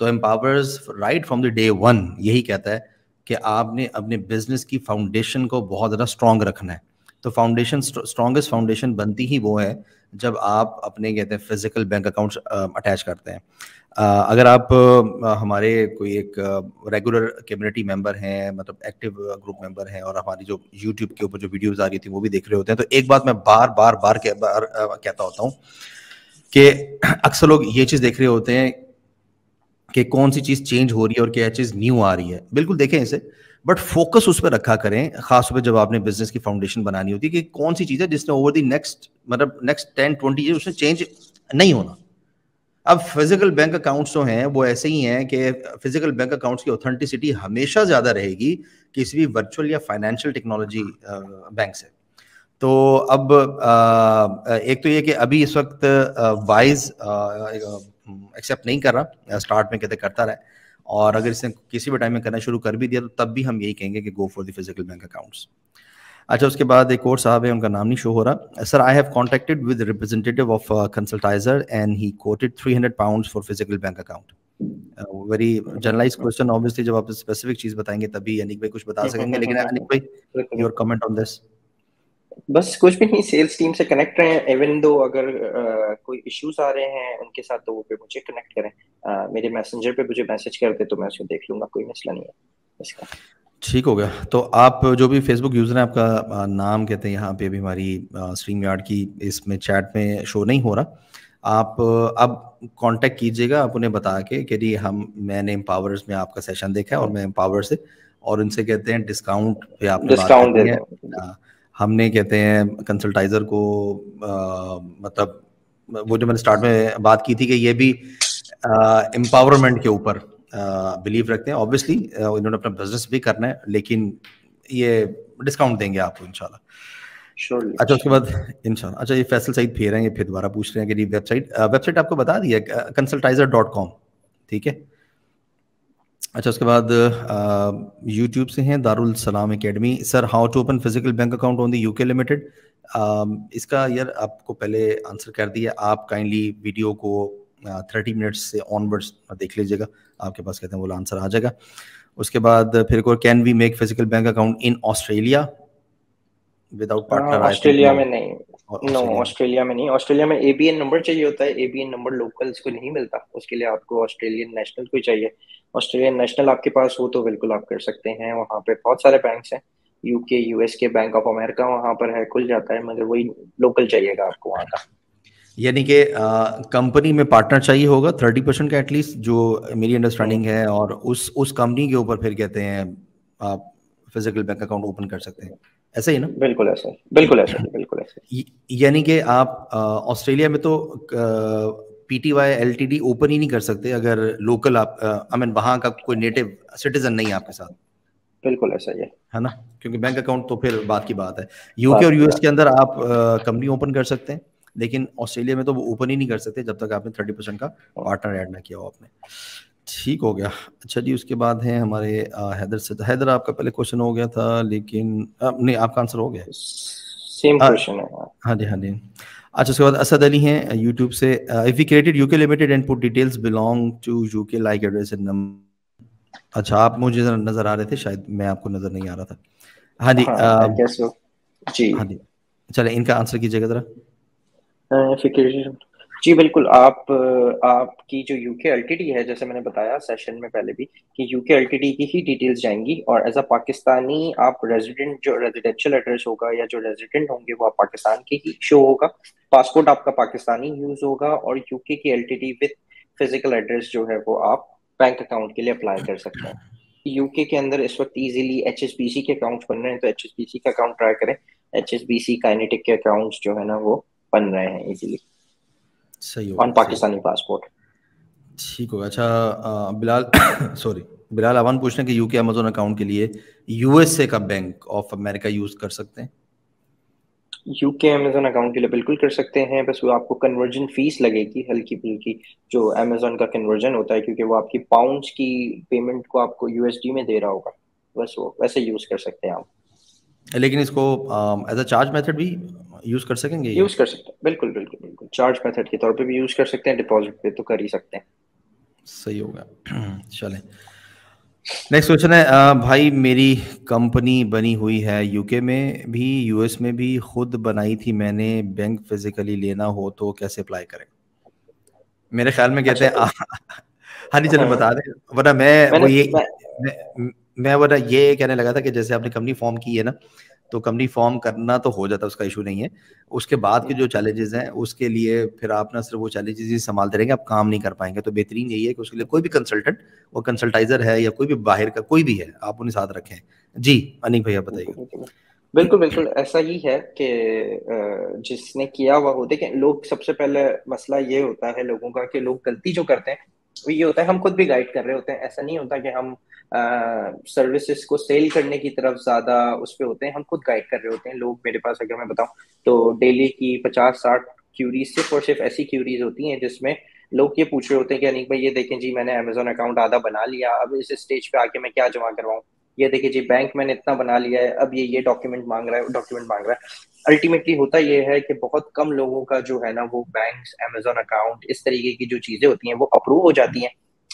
तो Empowers right from the day one यही कहता है कि आपने अपने बिज़नेस की फाउंडेशन को बहुत ज़्यादा स्ट्रॉन्ग रखना है। तो फाउंडेशन स्ट्रॉन्गेस्ट फाउंडेशन बनती ही वो है जब आप अपने कहते हैं फ़िज़िकल बैंक अकाउंट्स अटैच करते हैं। अगर आप हमारे कोई एक रेगुलर कम्युनिटी मेंबर हैं मतलब एक्टिव ग्रुप मेंबर हैं और हमारी जो यूट्यूब के ऊपर जो वीडियोस आ रही थी वो भी देख रहे होते हैं तो एक बात मैं बार बार बार, कह, बार कहता होता हूँ कि अक्सर लोग ये चीज़ देख रहे होते हैं कि कौन सी चीज़ चेंज हो रही है और क्या चीज़ न्यू आ रही है। बिल्कुल देखें इसे। बट फोकस उस पर रखा करें खास पर जब आपने बिज़नेस की फाउंडेशन बनानी होती है कि कौन सी चीज़ है जिसने ओवर दी नेक्स्ट मतलब नेक्स्ट टेन ट्वेंटी ईयर उसमें चेंज नहीं होना। अब फ़िज़िकल बैंक अकाउंट्स जो हैं वो ऐसे ही हैं कि फ़िज़िकल बैंक अकाउंट्स की ऑथेंटिसिटी हमेशा ज़्यादा रहेगी किसी भी वर्चुअल या फाइनेंशियल टेक्नोलॉजी बैंक से। तो अब आ, एक तो ये कि अभी इस वक्त वाइज एक्सेप्ट नहीं कर रहा स्टार्ट में कहते करता रहे। और अगर इसने किसी भी टाइम में करना शुरू कर भी दिया तो तब भी हम यही कहेंगे कि go for the physical bank accounts अच्छा उसके बाद एक और साहब है उनका नाम नहीं शो हो रहा। Sir I have contacted with representative of Consultizer and he quoted 300 pounds for physical bank account very generalize question obviously जब आप स्पेसिफिक चीज़ बताएँगे तभी अनिक भाई कुछ बता सकेंगे लेकिन अनिक भाई योर कमेंट ऑन दिस बस कुछ भी नहीं सेल्स टीम से कनेक्ट रहे इवन दो अगर आ, कोई इश्यूज़ आ रहे हैं उनके साथ तो वो पे मुझे कनेक्ट करें। आ, मेरे मैसेंजर पे मुझे मैसेज कर दे तो मैं उसको देख लूँगा कोई मसला नहीं है इसका। ठीक हो गया। तो आप जो भी फेसबुक यूज़र है आपका नाम कहते हैं यहाँ पे भी हमारी स्ट्रीम यार्ड की इसमें चैट में शो नहीं हो रहा। आप अब कांटेक्ट कीजिएगा आप उन्हें बता के कि जी हम मैंने एम्पावर्स में आपका सेशन देखा है और मैं एम्पावर से और उनसे कहते हैं डिस्काउंट पे आप डिस्काउंट दे हमने कहते हैं कंसल्टाइजर को आ, मतलब वो जो मैंने स्टार्ट में बात की थी कि ये भी एम्पावरमेंट के ऊपर बिलीव रखते हैं। ऑब्वियसली इन्होंने अपना बिज़नेस भी करना है लेकिन ये डिस्काउंट देंगे आपको इनशाला Surely. अच्छा उसके बाद इंशाल्लाह। अच्छा ये फैसल सईद फिर हैं ये फिर दोबारा पूछ रहे हैं कि वेबसाइट वेबसाइट आपको बता दी है कंसल्टाइजर डॉट कॉम ठीक है? अच्छा उसके बाद यूट्यूब से हैं Darul Salam Academy. Sir how to open physical bank account on the UK limited इसका यार आपको पहले आंसर कर दिया। आप काइंडली वीडियो को थर्टी मिनट्स से ऑनवर्ड्स देख लीजिएगा। आपके पास कहते हैं वो आंसर आ जाएगा। उसके बाद फिर can we make physical bank account in Australia without partner Australia में नहीं। नो ऑस्ट्रेलिया में नहीं। ऑस्ट्रेलिया में एबीएन नंबर चाहिए होता है। एबीएन नंबर लोकल्स को नहीं मिलता। उसके लिए आपको ऑस्ट्रेलियन नेशनल को चाहिए। ऑस्ट्रेलियन नेशनल आपके पास हो तो बिल्कुल आप कर सकते हैं। वहाँ पे बहुत सारे बैंक हैं। यूके यूएस के बैंक ऑफ़ अमेरिका वहाँ पर है खुल जाता है मगर वही लोकल चाहिएगा आपको वहाँ का। यानी कि कंपनी में पार्टनर चाहिए होगा थर्टी परसेंट का एटलीस्ट जो मेरी अंडरस्टैंडिंग है और उस उस कंपनी के ऊपर फिर कहते हैं आप फ़िज़िकल बैंक अकाउंट ओपन कर सकते हैं। ऐसा ही ना? बिल्कुल ऐसा बिल्कुल ऐसा बिल्कुल ऐसा यानी कि आप ऑस्ट्रेलिया में तो पीटीवाई एलटीडी ओपन ही नहीं कर सकते अगर लोकल आप आई मीन वहाँ का कोई नेटिव सिटीजन नहीं है आपके साथ। बिल्कुल ऐसा ही है। है ना? क्योंकि बैंक अकाउंट तो फिर बात की बात है। यूके और यूएस के अंदर आप कंपनी ओपन कर सकते हैं लेकिन ऑस्ट्रेलिया में तो वो ओपन ही नहीं कर सकते जब तक आपने थर्टी परसेंट का पार्टनर ऐड ना किया हो आपने। ठीक हो गया। अच्छा जी उसके बाद है हमारे हैदर से हैदर आपका पहले क्वेश्चन हो गया था लेकिन नहीं आपका आंसर हो गया सेम क्वेश्चन है। हाँ जी हाँ जी। अच्छा उसके बाद असद अली हैं यूट्यूब से। If you created UK limited and put details belong to UK like address and number अच्छा आप मुझे नज़र आ रहे थे शायद मैं आपको नज़र नहीं आ रहा था। हाँ जी हाँ, जी। हाँ जी। चले इनका आंसर कीजिएगा जरा। जी, बिल्कुल। आप, आपकी जो यूके एलटीडी है, जैसे मैंने बताया सेशन में पहले भी, कि यूके एलटीडी की ही डिटेल्स जाएँगी और एज अ पाकिस्तानी आप रेजिडेंट जो रेजिडेंशियल एड्रेस होगा या जो रेजिडेंट होंगे, वो आप पाकिस्तान के ही शो होगा। पासपोर्ट आपका पाकिस्तानी यूज़ होगा और यूके की एलटीडी विद फ़िज़िकल एड्रेस जो है, वो आप बैंक अकाउंट के लिए अप्लाई कर सकते हैं। यूके के अंदर इस वक्त इजीली एच के अकाउंट बन रहे हैं तो एच का अकाउंट ट्राई करें। H S B C Kinetic के अकाउंट जो है ना, वो बन रहे हैं इजीली सही ऑन पाकिस्तानी पासपोर्ट ठीक होगा। अच्छा बिलाल *coughs* सॉरी बिलाल अवान पूछना कि यूके अमेजोन अकाउंट के लिए यूएसए का बैंक ऑफ़ अमेरिका यूज़ कर सकते हैं? यूके अमेजोन अकाउंट के लिए बिल्कुल कर सकते हैं बस वो आपको कन्वर्जन फ़ीस लगेगी हल्की फुल्की जो अमेजोन का कन्वर्जन होता है क्योंकि वो आपकी पाउंड्स की पेमेंट को आपको यूएसडी में दे रहा होगा। बस वो वैसे यूज़ कर सकते हैं आप। लेकिन इसको एज अ चार्ज मेथड भी यूज़ कर सकेंगे यूज़ कर सकते हैं। बिल्कुल बिल्कुल बिल्कुल। चार्ज मेथड के तौर पे भी यूज़ कर सकते हैं डिपॉजिट पे तो कर ही सकते हैं। सही होगा। *clears throat* चलें। नेक्स्ट क्वेश्चन है आ, भाई मेरी कंपनी बनी हुई है यूके में भी यूएस में भी खुद बनाई थी मैंने बैंक फिजिकली लेना हो तो कैसे अप्लाई करें? मेरे ख्याल में कहते अच्छा, हैं तो, *laughs* हाँ जी चलो। बता दें। वरना मैं वो ये मैं, मैं वरना ये कहने लगा था कि जैसे आपने कंपनी फॉर्म की है ना तो कंपनी फॉर्म करना तो हो जाता है उसका इशू नहीं है। उसके बाद के जो चैलेंजेस हैं उसके लिए फिर आप ना सिर्फ़ वो चैलेंजेस ही संभालते रहेंगे आप काम नहीं कर पाएँगे। तो बेहतरीन यही है कि उसके लिए कोई भी कंसल्टेंट वो कंसल्टाइजर है या कोई भी बाहर का कोई भी है आप उन्हें साथ रखें। जी अनिक भैया बताइए। बिल्कुल बिल्कुल। ऐसा ही है कि जिसने किया हुआ हो देखें लोग सबसे पहले मसला ये होता है लोगों का कि लोग गलती जो करते हैं वो ये होता है हम खुद भी गाइड कर रहे होते हैं। ऐसा नहीं होता कि हम सर्विसेज़ को सेल करने की तरफ़ ज़्यादा उस पर होते हैं। हम खुद गाइड कर रहे होते हैं। लोग मेरे पास अगर मैं बताऊँ तो डेली की पचास साठ क्यूरीज सिर्फ़ और सिर्फ़ ऐसी क्यूरीज होती हैं जिसमें लोग ये पूछ रहे होते हैं कि अनिक भाई, ये देखें जी, मैंने अमेजोन अकाउंट आधा बना लिया। अब इस स्टेज पे आके मैं क्या जमा करवाऊँ? ये देखिए जी बैंक मैंने इतना बना लिया है। अब ये ये डॉक्यूमेंट मांग रहा है डॉक्यूमेंट मांग रहा है। अल्टीमेटली होता ये है कि बहुत कम लोगों का जो है ना, वो बैंक अमेजोन अकाउंट इस तरीके की जो चीज़ें होती हैं, वो अप्रूव हो जाती हैं।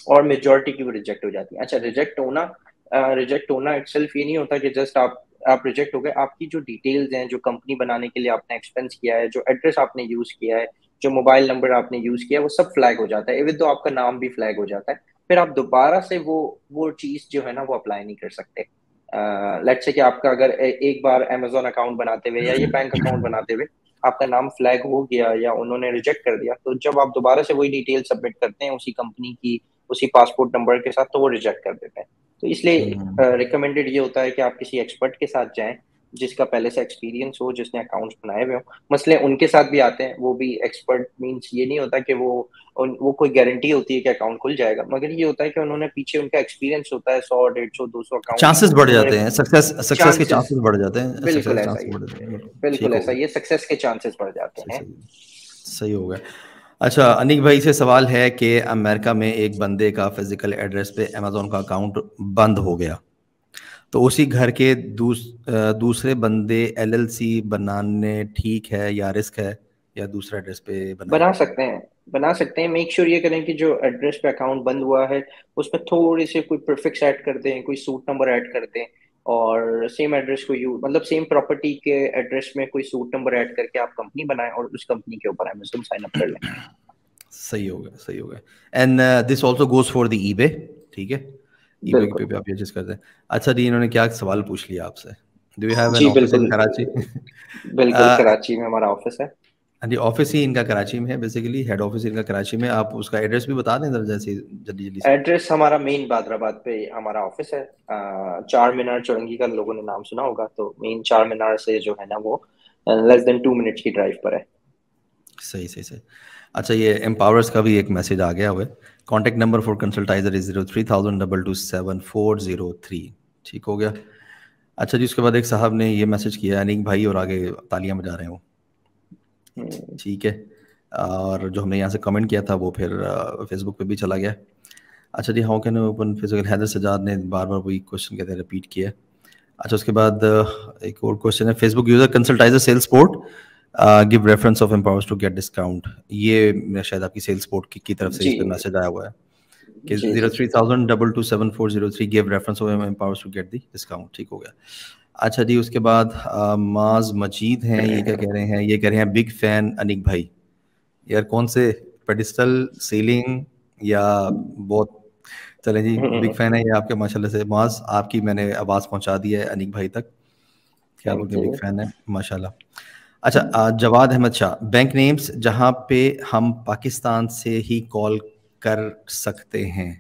और मेजोरिटी की वो रिजेक्ट हो जाती है। अच्छा रिजेक्ट होना रिजेक्ट होना इटसेल्फ ये नहीं होता कि जस्ट आप आप रिजेक्ट हो गए। आपकी जो डिटेल्स हैं जो कंपनी बनाने के लिए आपने एक्सपेंस किया है जो एड्रेस आपने यूज़ किया है जो मोबाइल नंबर आपने यूज़ किया है वो सब फ्लैग हो जाता है। इवन तो आपका नाम भी फ्लैग हो जाता है फिर आप दोबारा से वो वो चीज़ जो है ना वो अप्लाई नहीं कर सकते। लेट uh, से कि आपका अगर एक बार अमेजोन अकाउंट बनाते हुए या ये बैंक अकाउंट बनाते हुए आपका नाम फ्लैग हो गया या उन्होंने रिजेक्ट कर दिया तो जब आप दोबारा से वही डिटेल सबमिट करते हैं उसी कंपनी की उसी पासपोर्ट नंबर के साथ तो वो रिजेक्ट कर देते हैं। तो इसलिए रिकमेंडेड हम्म। ये होता है कि आप किसी एक्सपर्ट के साथ जाएँ जिसका पहले से एक्सपीरियंस हो जिसने अकाउंट्स बनाए हुए हो। मसले उनके साथ भी आते हैं वो भी एक्सपर्ट मींस ये नहीं होता कि वो वो कोई गारंटी होती है कि अकाउंट खुल जाएगा। मगर ये होता है कि उन्होंने पीछे उनका एक्सपीरियंस होता है सौ डेढ़ सौ दो सौ अकाउंट चांसेस बढ़ जाते हैं। सक्सेस सक्सेस के चांसेस बढ़ जाते हैं। बिल्कुल ऐसा बिल्कुल ऐसा ये सक्सेस के चांसेस बढ़ जाते हैं। सही हो गया। अच्छा अनिक भाई से सवाल है कि अमेरिका में एक बंदे का फ़िज़िकल एड्रेस पे अमेजोन का अकाउंट बंद हो गया। तो उसी घर के दूस, दूसरे बंदे एलएलसी बनाने ठीक है या रिस्क है या दूसरा एड्रेस पे बना, बना सकते हैं बना सकते हैं। मेक श्योर sure ये करें कि जो एड्रेस पे अकाउंट बंद हुआ है उसमें थोड़ी सी कोई प्रिफिक्स ऐड कर दें कोई सूट नंबर ऐड कर दें। और सेम एड्रेस को यूज़ मतलब सेम प्रॉपर्टी के एड्रेस में कोई सूट नंबर ऐड करके आप कंपनी बनाएँ और उस कंपनी के ऊपर अमेजन साइन अप कर लें। सही हो गया सही हो गया। And this also goes for the eBay ठीक है? ईबे पे भी आप ये चीज़ करते हैं। अच्छा जी इन्होंने क्या सवाल पूछ लिया आपसे? Do you have an office in Karachi बिल्कुल। कराची *laughs* में हमारा ऑफ़िस है। हाँ जी ऑफ़िस ही इनका कराची में है बेसिकली हेड ऑफ़िस इनका कराची में आप उसका एड्रेस भी बता दें जरा जैसे जल्दी जल्दी एड्रेस हमारा मेन बादराबाद पे हमारा ऑफ़िस है। चार मीनार चौरंगी का लोगों ने नाम सुना होगा तो मेन चार मीनार से जो है ना वो लेस देन टू मिनट्स की ड्राइव पर है। सही सही सही। अच्छा ये एम्पावर्स का भी एक मैसेज आ गया हुआ है। Contact number for Consultizer is zero three thousand double two seven four zero three ठीक हो गया। अच्छा जी उसके बाद एक साहब ने ये मैसेज किया अनिक भाई और आगे तालियाँ बजा रहे हो। ठीक है। और जो हमने यहाँ से कमेंट किया था वो फिर फेसबुक पे भी चला गया। अच्छा जी how can open physical Haider Sajjad ने बार बार वही क्वेश्चन कहते हैं रिपीट किया। अच्छा उसके बाद एक और क्वेश्चन है। Facebook user Consultizer sales port give reference of Empowers to get discount ये शायद आपकी सेल्स पोर्ट की, की तरफ़ से इस पर मैसेज आया हुआ है कि zero three thousand double two seven four zero three give reference of Empowers to get the discount ठीक हो गया। अच्छा जी उसके बाद माज मजीद हैं ये क्या कह रहे हैं ये कह रहे हैं बिग फ़ैन अनिक भाई। यार कौन से? पेडिस्टल सीलिंग या बहुत? चले जी बिग फ़ैन है ये आपके माशाल्लाह से। माज आपकी मैंने आवाज़ पहुँचा दी है अनिक भाई तक। क्या बोलते हैं बिग फ़ैन है? माशाल्लाह। अच्छा जवाद अहमद शाह बैंक नेम्स जहाँ पे हम पाकिस्तान से ही कॉल कर सकते हैं।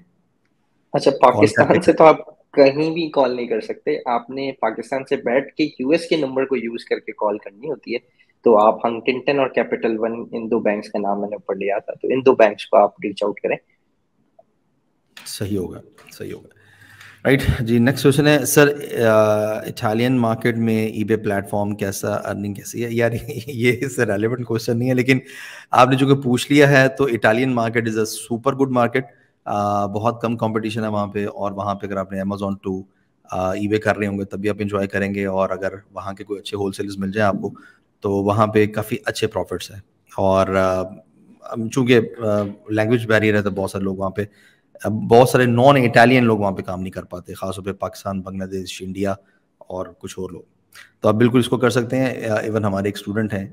अच्छा पाकिस्तान से तो आप कहीं भी कॉल नहीं कर सकते। आपने पाकिस्तान से बैठ के यूएस के नंबर को यूज़ करके कॉल करनी होती है। तो आप हंगटिंगटन और कैपिटल वन इन दो बैंक्स का नाम मैंने ऊपर लिया था। तो इन दो बैंक्स को आप रीच आउट करें। सही होगा सही होगा। राइट right, जी नेक्स्ट क्वेश्चन है सर इटालियन मार्केट में ईबे प्लेटफॉर्म कैसा अर्निंग कैसी है? यार *laughs* ये इससे रेलिवेंट क्वेश्चन नहीं है लेकिन आपने जो कि पूछ लिया है तो Italian market is a super good market बहुत कम कंपटीशन है वहाँ पे और वहाँ पे अगर आपने अमेजोन टू ई वे कर रहे होंगे तभी आप इंजॉय करेंगे और अगर वहाँ के कोई अच्छे होलसेलर्स मिल जाए आपको तो वहाँ पे काफ़ी अच्छे प्रॉफिट्स हैं। और चूँकि लैंग्वेज बैरियर है तो बहुत सारे लोग वहाँ पे बहुत सारे नॉन इटालियन लोग वहाँ पे काम नहीं कर पाते, खासतौर पे पाकिस्तान, बांग्लादेश इंडिया और कुछ और लोग। तो आप बिल्कुल इसको कर सकते हैं इवन हमारे एक स्टूडेंट हैं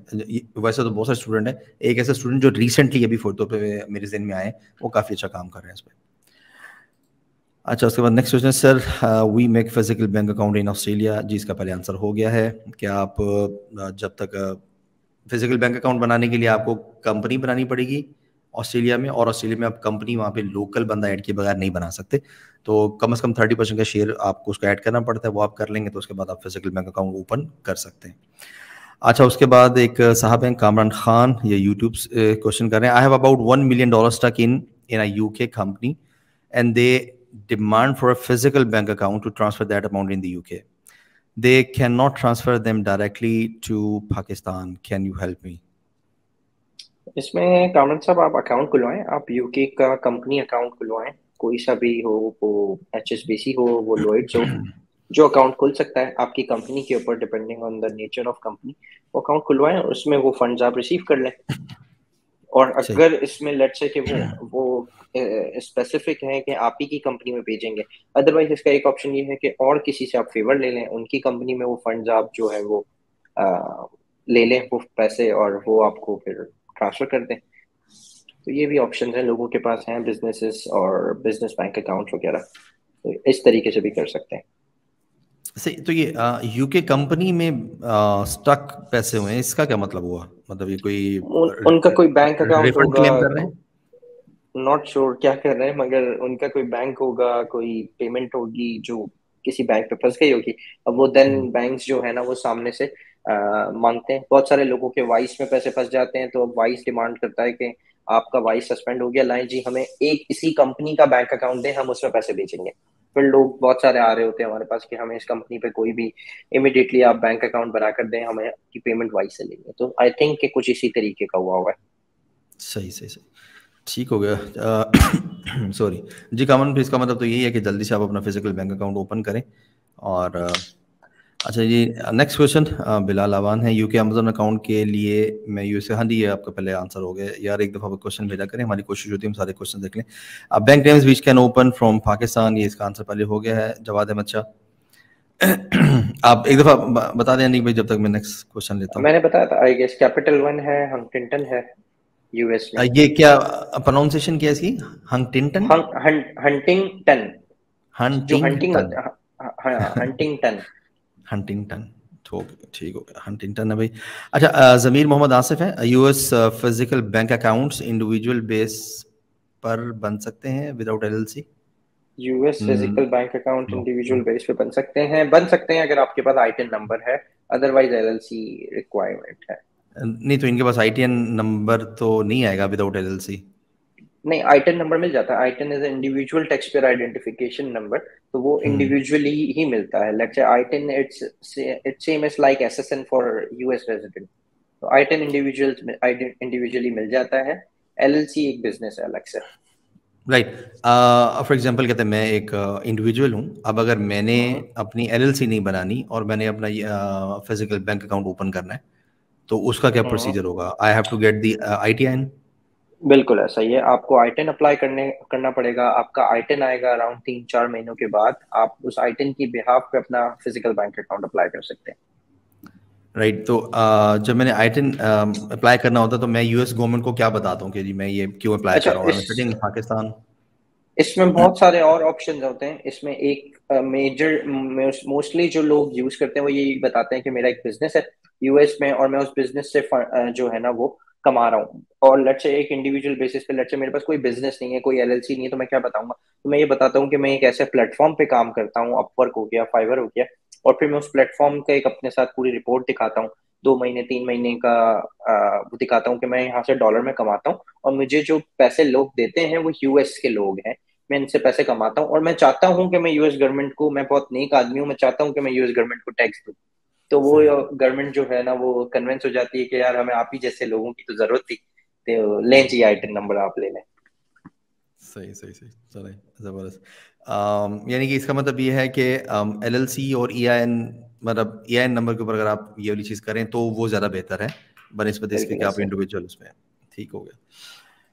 वैसे तो बहुत सारे स्टूडेंट हैं, एक ऐसा स्टूडेंट जो रिसेंटली अभी फ़ोटो पे मेरे जहन में आए वो काफ़ी अच्छा काम कर रहे हैं इस पर अच्छा उसके बाद next question sir we make physical bank account in Australia जी, इसका पहले आंसर हो गया है, क्या आप जब तक फ़िज़िकल बैंक अकाउंट बनाने के लिए आपको कंपनी बनानी पड़ेगी ऑस्ट्रेलिया में, और ऑस्ट्रेलिया में आप कंपनी वहाँ पे लोकल बंदा ऐड किए बगैर नहीं बना सकते। तो कम से कम थर्टी परसेंट का शेयर आपको उसको ऐड करना पड़ता है, वो आप कर लेंगे तो उसके बाद आप फ़िज़िकल बैंक अकाउंट ओपन कर सकते हैं। अच्छा उसके बाद एक साहब हैं, कामरान खान, ये यूट्यूब क्वेश्चन कर रहे हैं। I have about one million dollar stuck in in a UK company and they demand for a physical bank account to transfer that amount in the UK they can not transfer them directly to Pakistan can you help me इसमें कामरान साहब, आप account खुलवाएँ, आप UK का company account खुलवाएँ। कोई सा भी हो वो एच एस बी सी हो वो लोइड्स हो जो अकाउंट खुल सकता है आपकी कंपनी के ऊपर depending on the nature of company वो अकाउंट खुलवाएँ और उसमें वो फंड्स आप रिसीव कर लें। और *laughs* अगर इसमें लेट से कि वो वो स्पेसिफिक है कि आप ही की कंपनी में भेजेंगे अदरवाइज़ इसका एक ऑप्शन ये है कि और किसी से आप फेवर ले लें उनकी कंपनी में वो फंड्स आप जो है वो आ, ले लें वो पैसे और वो आपको फिर ट्रांसफ़र कर दें। तो ये भी ऑप्शन है लोगों के पास हैं बिजनेसेस और बिज़नेस बैंक अकाउंट वगैरह। तो इस तरीके से भी कर सकते हैं। सही तो ये यूके कंपनी में आ, स्टक पैसे हुए हैं इसका क्या मतलब हुआ? मतलब ये कोई उन, उनका कोई बैंक अकाउंट होगा। नॉट श्योर क्या कर रहे हैं मगर उनका कोई बैंक होगा कोई पेमेंट होगी जो किसी बैंक पे फंस गई होगी अब वो देन बैंक्स हम्म। जो है ना वो सामने से मांगते हैं। बहुत सारे लोगों के वाइस में पैसे फंस जाते हैं तो अब वाइस डिमांड करता है कि आपका वाइस सस्पेंड हो गया, लाइन जी, हमें एक इसी कंपनी का बैंक अकाउंट दें, हम उसमें पैसे भेजेंगे। फिर लोग बहुत सारे आ रहे होते हैं हमारे पास कि हमें इस कंपनी पे कोई भी इमिडिएटली आप बैंक अकाउंट बना कर दें, हमें की पेमेंट वाइस से लेंगे तो आई थिंक कि कुछ इसी तरीके का हुआ हुआ है सही सही सही। ठीक हो गया। सॉरी *coughs* जी, कामन इसका मतलब तो यही है कि जल्दी से आप अपना फ़िज़िकल बैंक अकाउंट ओपन करें और अच्छा जी नेक्स्ट क्वेश्चन बिलाल आवान है। यूके अमेजोन अकाउंट के लिए मैं यूएसए हाँ जी ये आपका पहले आंसर हो गया। यार एक दफ़ा क्वेश्चन भेजा करें हमारी कोशिश होती है हम सारे क्वेश्चन देख लें। अब bank names which can open from Pakistan ये इसका आंसर पहले हो गया है। जवाब अहमद शाह *clears throat* आप एक दफ़ा बता दें भाई जब तक मैं नेक्स्ट क्वेश्चन लेता हूँ। मैंने बताया था आई गेस कैपिटल वन है हंटिंगटन है यूएस में। ये क्या प्रोनाउंसिएशन क्या इसकी? Huntington Huntington Huntington Huntington Huntington ठीक हो गया। हंटिंगटन है भाई। अच्छा जमीर मोहम्मद आसिफ है। US physical bank accounts individual base पर बन सकते हैं without LLC US physical bank account individual base पे बन सकते हैं। बन सकते हैं अगर आपके पास आईटीएन नंबर है। अदरवाइज़ एलएलसी रिक्वायरमेंट है। नहीं तो इनके पास आईटीएन नंबर तो नहीं आएगा विदाउट एलएलसी नहीं आइटन नंबर मिल जाता है। ITIN is individual taxpayer identification number तो वो इंडिविजुअली हम्म। ही मिलता है। Let's say ITIN it's it's same as like SSN for US resident तो आइटन इंडिविजुअल इंडिविजुअली मिल जाता है। एलएलसी एक बिज़नेस है अलग से राइट फॉर एग्जांपल कहते हैं मैं एक इंडिविजुअल uh, हूँ। अब अगर मैंने हाँ। अपनी एलएलसी नहीं बनानी और मैंने अपना फ़िज़िकल बैंक अकाउंट ओपन करना है तो उसका क्या प्रोसीजर हाँ। होगा? I have to get the ITIN बिल्कुल ऐसा ही है। आपको आईटेन अप्लाई करने करना पड़ेगा। आपका आईटेन आएगा अराउंड तीन चार महीनों के बाद। आप उस आईटेन की बिहाफ पे अपना फ़िज़िकल बैंक अकाउंट अप्लाई कर सकते हैं। राइट right, तो uh, जब मैंने आईटेन अप्लाई करना होता तो मैं यूएस गवर्नमेंट को क्या बताता हूँ कि जी मैं ये क्यों अप्लाई अच्छा, कर रहा हूँ? पाकिस्तान इसमें बहुत सारे और ऑप्शन होते हैं। इसमें एक मेजर मोस्टली जो लोग यूज़ करते हैं वो ये बताते हैं कि मेरा एक बिज़नेस है यूएस में और मैं उस बिज़नेस से जो है ना वो कमा रहा हूँ। और लेट से एक इंडिविजुअल बेसिस पे लेट से मेरे पास कोई बिज़नेस नहीं है कोई एलएलसी नहीं है तो मैं क्या बताऊँगा? तो मैं ये बताता हूँ कि मैं एक ऐसे प्लेटफॉर्म पे काम करता हूँ अपवर्क हो गया फाइवर हो गया और फिर मैं उस प्लेटफॉर्म का एक अपने साथ पूरी रिपोर्ट दिखाता हूँ। दो महीने तीन महीने का वो दिखाता हूँ कि मैं यहाँ से डॉलर में कमाता हूँ और मुझे जो पैसे लोग देते हैं वो यूएस के लोग हैं। मैं इनसे पैसे कमाता हूँ और मैं चाहता हूँ कि मैं यूएस गवर्नमेंट को मैं बहुत नेक आदमी हूँ मैं चाहता हूँ कि मैं यूएस गवर्नमेंट को टैक्स दूँ। तो वो गवर्नमेंट जो है ना वो कन्विंस हो जाती है कि यार हमें आप ही जैसे लोगों की तो ज़रूरत थी। तो लें जी आई नंबर आप ले लें सही सही सही. चले ज़बरदस्त. यानी कि इसका मतलब ये है कि एल एल सी और ई आई एन मतलब ई आई एन नंबर के ऊपर अगर आप ये वाली चीज़ करें तो वो ज़्यादा बेहतर है। बनस्बत इसके कि आप इंडिविजुअल उसमें। ठीक हो गया।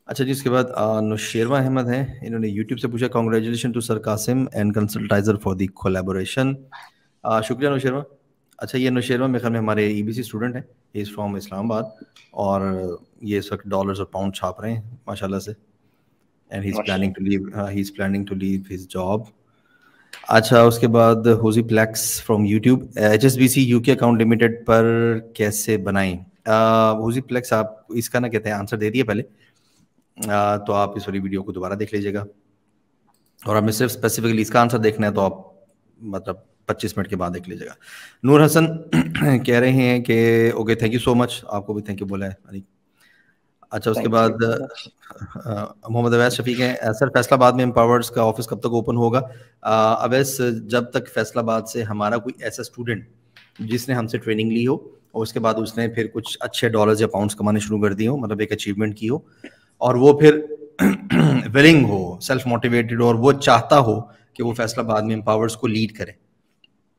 अच्छा जी उसके बाद नुशेरवा अहमद हैं। इन्होंने यूट्यूब से पूछा congratulation to sir Qasim and Consultizer for the collaboration शुक्रिया नुशेरवा। अच्छा ये नुशेरवा मेरे ख्याल में हमारे ई बी सी स्टूडेंट हैं। इज़ फ्रॉम इस्लामाबाद और ये इस वक्त डॉलर्स और पाउंड छाप रहे हैं माशाल्लाह से। And he is planning to leave he is planning to leave his job अच्छा उसके बाद होजी plex from YouTube H S B C U K account limited पर कैसे बनाएँ? होजी प्लेक्स आप इसका ना कहते हैं आंसर दे दिए पहले। uh, तो आप इस वाली वीडियो को दोबारा देख लीजिएगा। और हमें सिर्फ़ स्पेसिफिकली इसका आंसर देखना है तो आप मतलब 25 मिनट के बाद देख लीजिएगा। नूर हसन *clears throat* कह रहे हैं कि okay thank you so much आपको भी थैंक यू बोला है अच्छा उसके बाद मोहम्मद अवैस शफीक हैं। सर फैसलाबाद में एम्पावर्स का ऑफ़िस कब तक ओपन होगा? अवैस जब तक फैसलाबाद से हमारा कोई ऐसा स्टूडेंट जिसने हमसे ट्रेनिंग ली हो और उसके बाद उसने फिर कुछ अच्छे डॉलर्स या पाउंड्स कमाने शुरू कर दिए हो मतलब एक अचीवमेंट की हो और वो फिर *clears throat* विलिंग हो सेल्फ मोटिवेटेड और वो चाहता हो कि वो फैसलाबाद में एम्पावर्स को लीड करे।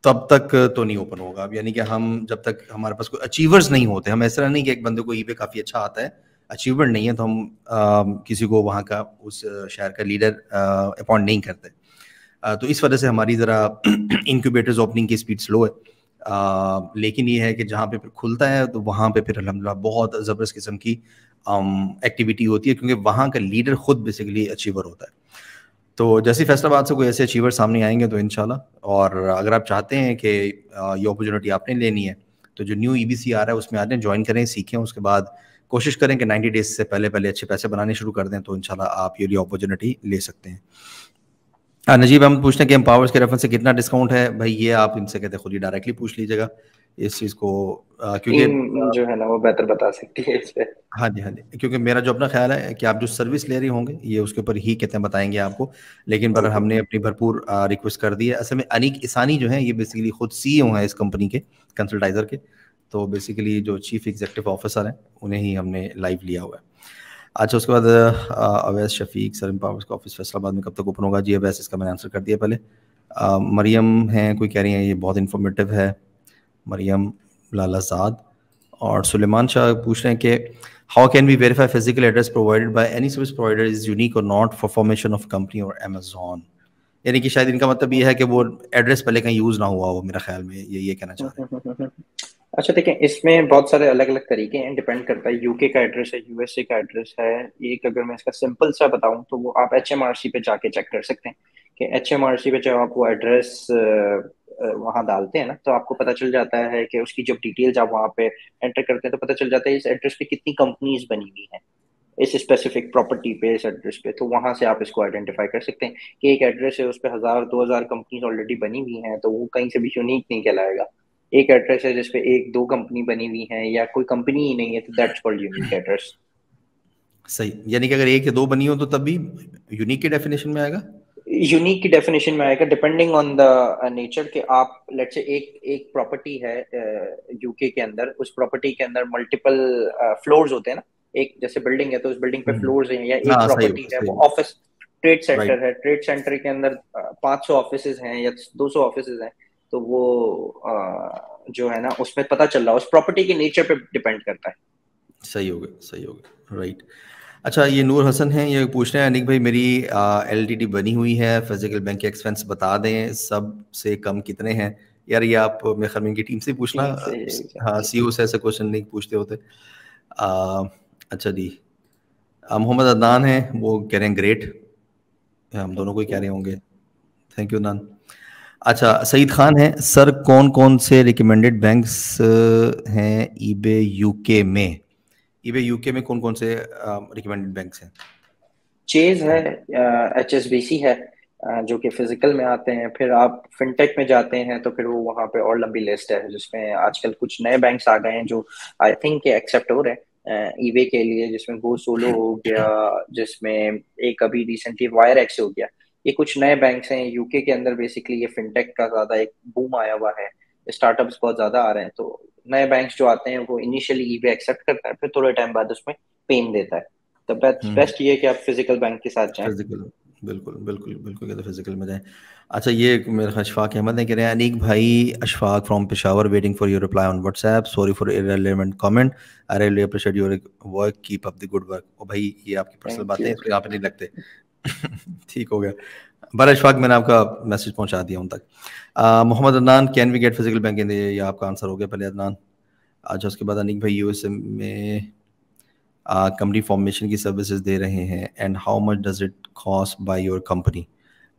तब तक तो नहीं ओपन होगा। अब यानी कि हम जब तक हमारे पास कोई अचीवर्स नहीं होते हम ऐसा नहीं कि एक बंदे को ई पे काफ़ी अच्छा आता है अचीवमेंट नहीं है तो हम आ, किसी को वहाँ का उस शहर का लीडर अपॉइंट नहीं करते। आ, तो इस वजह से हमारी ज़रा इंक्यूबेटर्स ओपनिंग की स्पीड स्लो है। आ, लेकिन ये है कि जहाँ पे फिर खुलता है तो वहाँ पे फिर अलहमदिल्ला बहुत ज़बरदस्त किस्म की एक्टिविटी होती है क्योंकि वहाँ का लीडर खुद बेसिकली अचीवर होता है। तो जैसे फैसलाबाद से कोई ऐसे अचीवर सामने आएँगे तो इनशाला और अगर आप चाहते हैं कि ये अपॉर्चुनिटी आपने लेनी है तो जो न्यू ई आ रहा है उसमें आ जाए ज्वाइन करें, सीखें, उसके बाद कोशिश करें कि 90 डेज़ से पहले पहले अच्छे पैसे बनाने शुरू कर दें तो इंशाल्लाह आप ये अपॉर्चुनिटी ले सकते हैं। हाँ नजीब, हम पूछते हैं कि पावर्स के रेफरेंस से कितना डिस्काउंट है? भाई, ये आप इनसे कहते हैं, खुद ही डायरेक्टली पूछ लीजिएगा। इस चीज़ को क्योंकि जो है ना वो बेहतर बता सकती है इस। पे हाँ जी हाँ जी। क्योंकि मेरा जो अपना ख्याल है कि आप जो सर्विस ले रही होंगे ये उसके ऊपर ही कहते हैं बताएँगे आपको। लेकिन पर हमने अपनी भरपूर रिक्वेस्ट कर दी है असल में अनिक ईसानी जो है ये बेसिकली खुद सी है इस कंपनी के कंसल्टाइजर के। तो बेसिकली जो चीफ एग्जीक्यूटिव ऑफिसर हैं उन्हें ही हमने लाइव लिया हुआ है। अच्छा उसके बाद अवैस शफीक सर पावर्स का ऑफ़िस फैसलाबाद में कब तक ओपन होगा? जी अवैस इसका मैंने आंसर कर दिया पहले। मरियम हैं कोई कह रही हैं ये बहुत इन्फॉर्मेटिव है। मरियम लालाजाद और सुलेमान शाह पूछ रहे हैं कि how can we verify physical address provided by any service provider is unique और not for formation of company और अमेजोन यानी कि शायद इनका मतलब ये है कि वो एड्रेस पहले कहीं यूज़ ना हुआ हो, मेरा ख्याल में ये ये कहना चाह रहे हैं। अच्छा देखें इसमें बहुत सारे अलग अलग तरीके हैं डिपेंड करता है यूके का एड्रेस है यूएसए का एड्रेस है, एक अगर मैं इसका सिंपल सा बताऊँ तो वो आप HMRC पे जाके चेक कर सकते हैं कि एच पे जब आप वो एड्रेस वहाँ डालते हैं ना तो आपको पता चल जाता है कि उसकी जब डिटेल्स आप वहाँ पे एंटर करते हैं तो पता चल जाता है इस एड्रेस पे कितनी कंपनीज़ बनी हुई हैं। इस स्पेसिफिक प्रॉपर्टी पे, इस एड्रेस पे तो वहाँ से आप इसको आइडेंटिफाई कर सकते हैं कि एक एड्रेस है उस पर हज़ार, दो हज़ार कंपनीज़ ऑलरेडी बनी हुई हैं तो वो कहीं से भी यूनिक नहीं कहलाएगा। एक एड्रेस है जिसपे एक, दो कंपनी बनी हुई है, या कोई कंपनी ही नहीं है तो दैट्स कॉल्ड यूनिक एड्रेस सही, यानी कि अगर एक या दो बनी हो तो तब भी यूनिक की डेफिनेशन में आएगा? यूनिक की डेफिनेशन में आएगा डिपेंडिंग ऑन द नेचर के आप लेट्स से एक एक प्रॉपर्टी है यूके uh, के अंदर उस प्रॉपर्टी के अंदर मल्टीपल फ्लोर्स uh, होते हैं ना एक जैसे बिल्डिंग है तो उस बिल्डिंग पे फ्लोर्स हम्म। हैं या एक प्रॉपर्टी हाँ, है वो ऑफ़िस ट्रेड सेंटर है ट्रेड सेंटर के अंदर 500 ऑफ़िस हैं या 200 ऑफ़िस हैं तो वो uh, जो है ना उसमें पता चल रहा है उस प्रॉपर्टी के नेचर पे डिपेंड करता है। सही हो गया सही हो गया राइट अच्छा ये नूर हसन है ये पूछ रहे हैं अनिक भाई मेरी एल बनी हुई है फ़िज़िकल बैंक के एक्सपेंस बता दें सबसे कम कितने हैं? यार ये आप ख्याल की टीम से पूछना। हाँ सी ओ से। ऐसे क्वेश्चन नहीं पूछते होते। आ, अच्छा जी मोहम्मद अदनान हैं वो कह रहे हैं ग्रेट हम दोनों को ही कह रहे होंगे। Thank you Adnan. अच्छा सईद खान है सर कौन कौन से रिकमेंडेड बैंक्स हैं ईबे यूके में? ईबे यूके में कौन कौन से रिकमेंडेड बैंक्स हैं? चेज है एच एस बी सी है जो कि फ़िज़िकल में आते हैं। फिर आप फिनटेक में जाते हैं तो फिर वो वहाँ पे और लंबी लिस्ट है, जिसमें आजकल कुछ नए बैंक्स आ गए हैं, जो आई थिंक एक्सेप्ट हो रहे हैं ईबे के लिए, जिसमें गो सोलो हो गया, जिसमें एक अभी रिसेंटली वायर एक्स हो गया। ये कुछ नए बैंक्स हैं यूके के अंदर बेसिकली ये फिनटेक का ज़्यादा एक बूम आया हुआ है। स्टार्टअप्स बहुत ज़्यादा आ रहे हैं तो नए बैंक्स जो आते हैं वो इनिशियली ई एक्सेप्ट करता है फिर थोड़े टाइम बाद उसमें पेन देता है। तो बेस्ट हम्म। ये कि आप फ़िज़िकल बैंक के साथ जाएँ। फ़िज़िकल बिल्कुल बिल्कुल बिल्कुल कहते फ़िज़िकल में जाएँ। अच्छा ये मेरे अशफाक अहमद है कह रहे हैं अनीक भाई Ashfaq from Peshawar waiting for your reply on WhatsApp sorry for irrelevant comment I really appreciate your work keep up the good work ओ भाई ये आपकी पर्सनल बातें हैं इसलिए आप नहीं लगते *laughs* ठीक हो गया। बर अशफाक मैंने आपका मैसेज पहुँचा दिया उन तक। Mohammad Adnan can we get physical bank in ये आपका आंसर हो गया पहले अदनान। अच्छा उसके बाद अनिक भाई यूएसए में कंपनी फॉर्मेशन की सर्विसेज़ दे रहे हैं। And how much does it cost by your company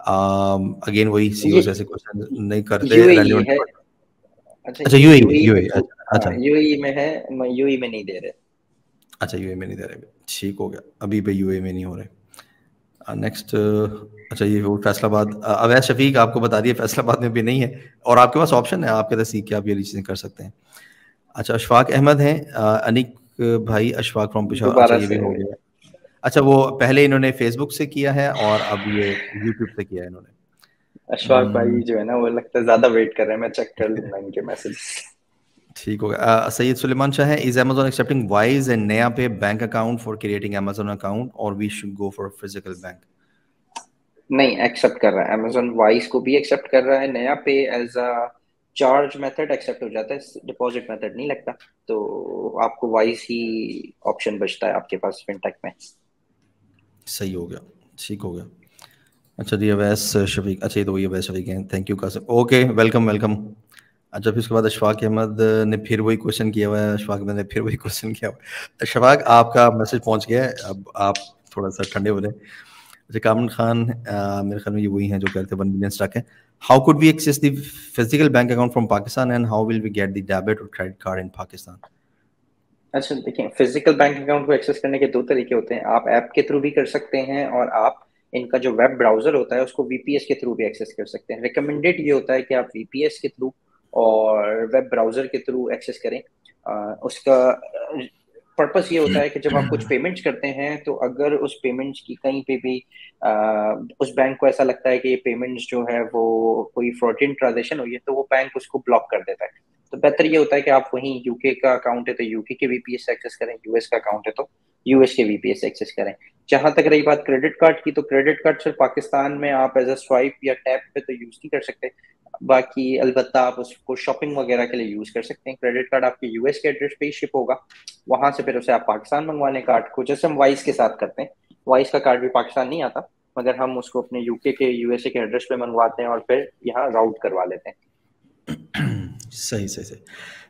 again वही सीईओ ऐसे क्वेश्चन नहीं करते अच्छा यूएई यूएई अच्छा यूएई में है यूएई में नहीं दे रहे। अच्छा यूएई में नहीं दे रहे। ठीक हो गया। अभी पे यूएई में नहीं हो रहे। नेक्स्ट अच्छा ये वो फैसलाबाद अवैध शफीक आपको बता दिए फैसलाबाद में भी नहीं है। और आपके पास ऑप्शन है आपके सीख के आप ये चीज़ें कर सकते हैं। अच्छा अशफाक अहमद हैं अनिक भाई अशफाक फ्रॉम पिशावर। अच्छा ये भी हो गया। अच्छा वो पहले इन्होंने फेसबुक से किया है और अब ये यूट्यूब से किया है इन्होंने। अशफाक um, भाई जो है ना वो लगता है ज़्यादा वेट कर रहे हैं मैं चेक कर लूँगा इनके मैसेज ठीक हो गया। सैयद सुलेमान शाह है। Is Amazon accepting Wise and NayaPay bank account for creating Amazon account और we should go for physical bank नहीं एक्सेप्ट कर रहा है। अमेजोन वाइज को भी एक्सेप्ट कर रहा है। NayaPay as a charge method accept हो जाता है। डिपॉजिट मेथड नहीं लगता। तो आपको वाइज ही ऑप्शन बचता है आपके पास फिनटेक में। सही हो गया। ठीक हो गया। अच्छा जी अवैस शफीक अच्छा ये तो वही अवैस शफीक हैं। Thank you Qasim okay welcome welcome अच्छा फिर उसके बाद अशफाक अहमद ने फिर वही क्वेश्चन किया हुआ है, अशफाक अहमद ने फिर वही क्वेश्चन किया हुआ है। अशफाक, आपका मैसेज पहुँच गया है। अब आप थोड़ा सा ठंडे हो जाए। अच्छा कामन खान मेरे ख्याल में ये वही हैं जो कहते हैं वन मिलियन स्टॉक है। How could we access the physical bank account from Pakistan and how will we get the debit और क्रेडिट कार्ड इन पाकिस्तान अच्छा देखिए फ़िज़िकल बैंक अकाउंट को एक्सेस करने के दो तरीके होते हैं। आप ऐप के थ्रू भी कर सकते हैं और आप इनका जो वेब ब्राउज़र होता है, उसको वीपीएस के थ्रू भी एक्सेस कर सकते हैं। रिकमेंडेड ये होता है कि आप वीपीएस के थ्रू और वेब ब्राउज़र के थ्रू एक्सेस करें। आ, उसका पर्पस ये होता है कि जब आप कुछ पेमेंट्स करते हैं तो अगर उस पेमेंट्स की कहीं पे भी आ, उस बैंक को ऐसा लगता है कि ये पेमेंट्स जो है वो कोई फ्रॉडिन ट्रांजेक्शन हुई है तो वो बैंक उसको ब्लॉक कर देता है। तो बेहतर ये होता है कि आप वहीं यूके का अकाउंट है तो यूके के वीपीएस एक्सेस करें यूएस का अकाउंट है तो यूएस के वीपीएस एक्सेस करें। जहाँ तक रही बात क्रेडिट कार्ड की तो क्रेडिट कार्ड सिर्फ़ पाकिस्तान में आप एज अ स्वाइप या टैप पे तो यूज़ नहीं कर सकते। बाकी अलबत्ता आप उसको शॉपिंग वगैरह के लिए यूज़ कर सकते हैं। क्रेडिट कार्ड आपके यूएस के एड्रेस पे ही शिप होगा। वहाँ से फिर उसे आप पाकिस्तान मंगवा लें कार्ड को, जैसे हम वाइस के साथ करते हैं। वाइस का कार्ड भी पाकिस्तान नहीं आता, मगर हम उसको अपने यूके के यूएसए के एड्रेस पे मंगवाते हैं और फिर यहाँ राउट करवा लेते हैं। *clears throat* सही सही सही।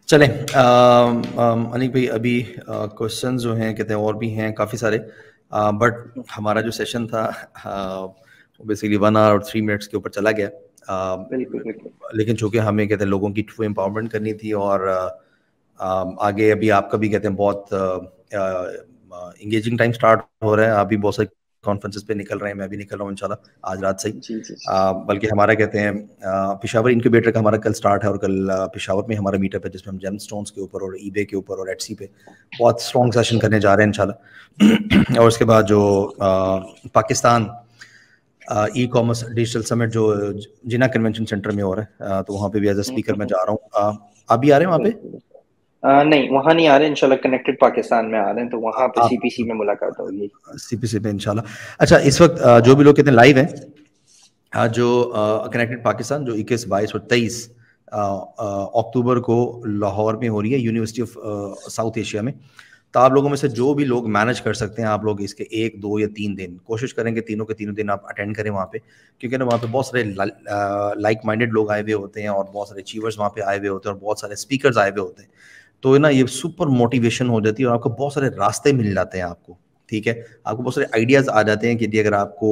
चले अनिक भाई, अभी क्वेश्चन जो हैं, कहते हैं और भी हैं काफ़ी सारे। बट हमारा जो सेशन था बेसिकली वन आवर और थ्री मिनट्स के ऊपर चला गया। लेकिन चूँकि हमें कहते हैं लोगों की ट्रू एम्पावरमेंट करनी थी और आगे अभी आपका भी कहते हैं बहुत इंगेजिंग टाइम स्टार्ट हो रहा है अभी बहुत सारे कॉन्फ्रेंसेस पे निकल रहे हैं मैं भी निकल रहा हूँ इंशाल्लाह आज रात से ही। बल्कि हमारा कहते हैं पिशावर इनक्यूबेटर का हमारा कल स्टार्ट है और कल पिशावर में हमारा मीटअप है जिसमें हम जेम स्टोन्स के ऊपर और ईबे के ऊपर और एटसी पे बहुत स्ट्रॉन्ग सेशन करने जा रहे हैं इंशाल्लाह। *clears throat* और उसके बाद जो Pakistan e commerce digital summit जो जिना कन्वेंशन सेंटर में हो रहा है तो वहाँ पे भी एज ए स्पीकर मैं जा रहा हूँ। आप भी आ रहे हैं वहाँ पे? आ, नहीं वहाँ नहीं आ रहे इंशाल्लाह कनेक्टेड पाकिस्तान में आ रहे हैं तो वहाँ पे सीपीसी में मुलाकात होगी। सीपीसी में इंशाल्लाह। अच्छा इस वक्त जो भी लोग कहते हैं लाइव हैं जो कनेक्टेड पाकिस्तान जो इक्कीस बाईस और तेईस अक्टूबर को लाहौर में हो रही है यूनिवर्सिटी ऑफ़ साउथ एशिया में। तो आप लोगों में से जो भी लोग मैनेज कर सकते हैं, आप लोग इसके एक, दो या तीन दिन, कोशिश करेंगे तीनों के तीनों दिन आप अटेंड करें वहाँ पे, क्योंकि ना वहाँ पे बहुत सारे लाइक माइंडेड लोग आए हुए होते हैं और बहुत सारे अचीवर्स वहाँ पे आए हुए होते हैं और बहुत सारे स्पीकर्स आए हुए होते हैं। तो ना ये सुपर मोटिवेशन हो जाती है और आपको बहुत सारे रास्ते मिल जाते हैं आपको। ठीक है? आपको बहुत सारे आइडियाज़ आ जाते हैं कि अगर आपको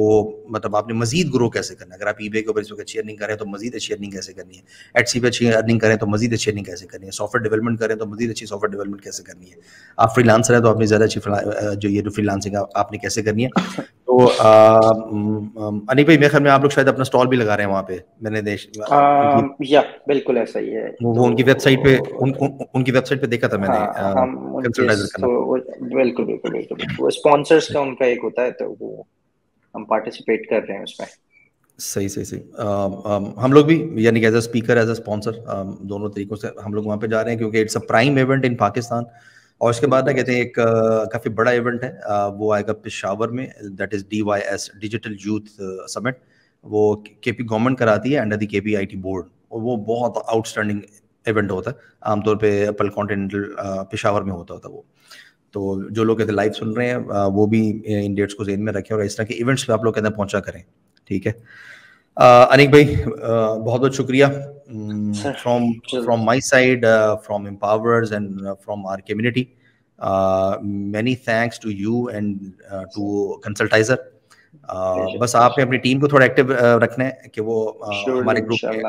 मतलब आपने मजीद ग्रो कैसे करना है? अगर आप ईबे के ऊपर इस वक्त अच्छी अर्निंग करें तो मजीद अच्छी अर्निंग कैसे करनी है? एटसी पे अच्छी अर्निंग करें तो मजीद अच्छी अर्निंग कैसे करनी है? सॉफ्टवेयर डेवलपमेंट करें तो मजीद अच्छी सॉफ्टवेयर डेवलपमेंट कैसे करनी है? आप फ्रीलांसर है तो आपने ज़्यादा अच्छी जो ये जो फ्रीलांसिंग आपने कैसे करनी है? तो अनिक भाई मेरे ख्याल में आप लोग शायद अपना स्टॉल भी लगा रहे हैं वहाँ पे मैंने देश या बिल्कुल ऐसा ही है। वो, उनकी वेबसाइट पे उन, उन, उनकी वेबसाइट पे देखा था मैंने तो बिल्कुल बिल्कुल बिल्कुल स्पॉन्सर्स का उनका एक होता है तो वो हम पार्टिसिपेट कर रहे हैं उसमें। सही सही सही। हम लोग भी, यानी as a speaker as a sponsor दोनों तरीकों से हम लोग वहाँ पे जा रहे हैं, क्योंकि it's a prime event in Pakistan और उसके बाद ना कहते हैं एक काफ़ी बड़ा इवेंट है वो आएगा पिशावर में that is D Y S digital youth summit वो के पी गवर्नमेंट कराती है अंडर दी के पी आई टी बोर्ड और वो बहुत आउटस्टैंडिंग इवेंट होता है, आमतौर पे एप्पल कॉन्टिनेंटल पिशावर में होता होता वो। तो जो लोग कहते लाइव सुन रहे हैं वो भी इन डेट्स को जेन में रखें और इस तरह के इवेंट्स पे आप लोग कहते हैं पहुँचा करें ठीक है? अनिक भाई बहुत बहुत शुक्रिया। From from my side from Empowers and from our community many thanks to you and to Consultizer बस आपने अपनी टीम को थोड़ा एक्टिव रखना है कि वो हमारे ग्रुप में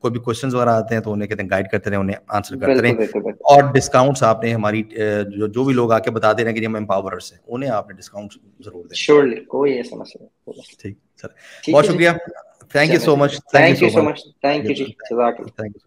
कोई भी क्वेश्चंस वगैरह आते हैं तो उन्हें कहते हैं गाइड करते रहे उन्हें आंसर करते रहे। और डिस्काउंट्स आपने हमारी जो जो भी लोग आके बता दे रहे हैं कि हम एम्पावर हैं उन्हें आपने डिस्काउंट ज़रूर दें। श्योरली कोई ऐसा मसला ठीक सर बहुत शुक्रिया। Thank you so much thank you so much thank you ji. Thank you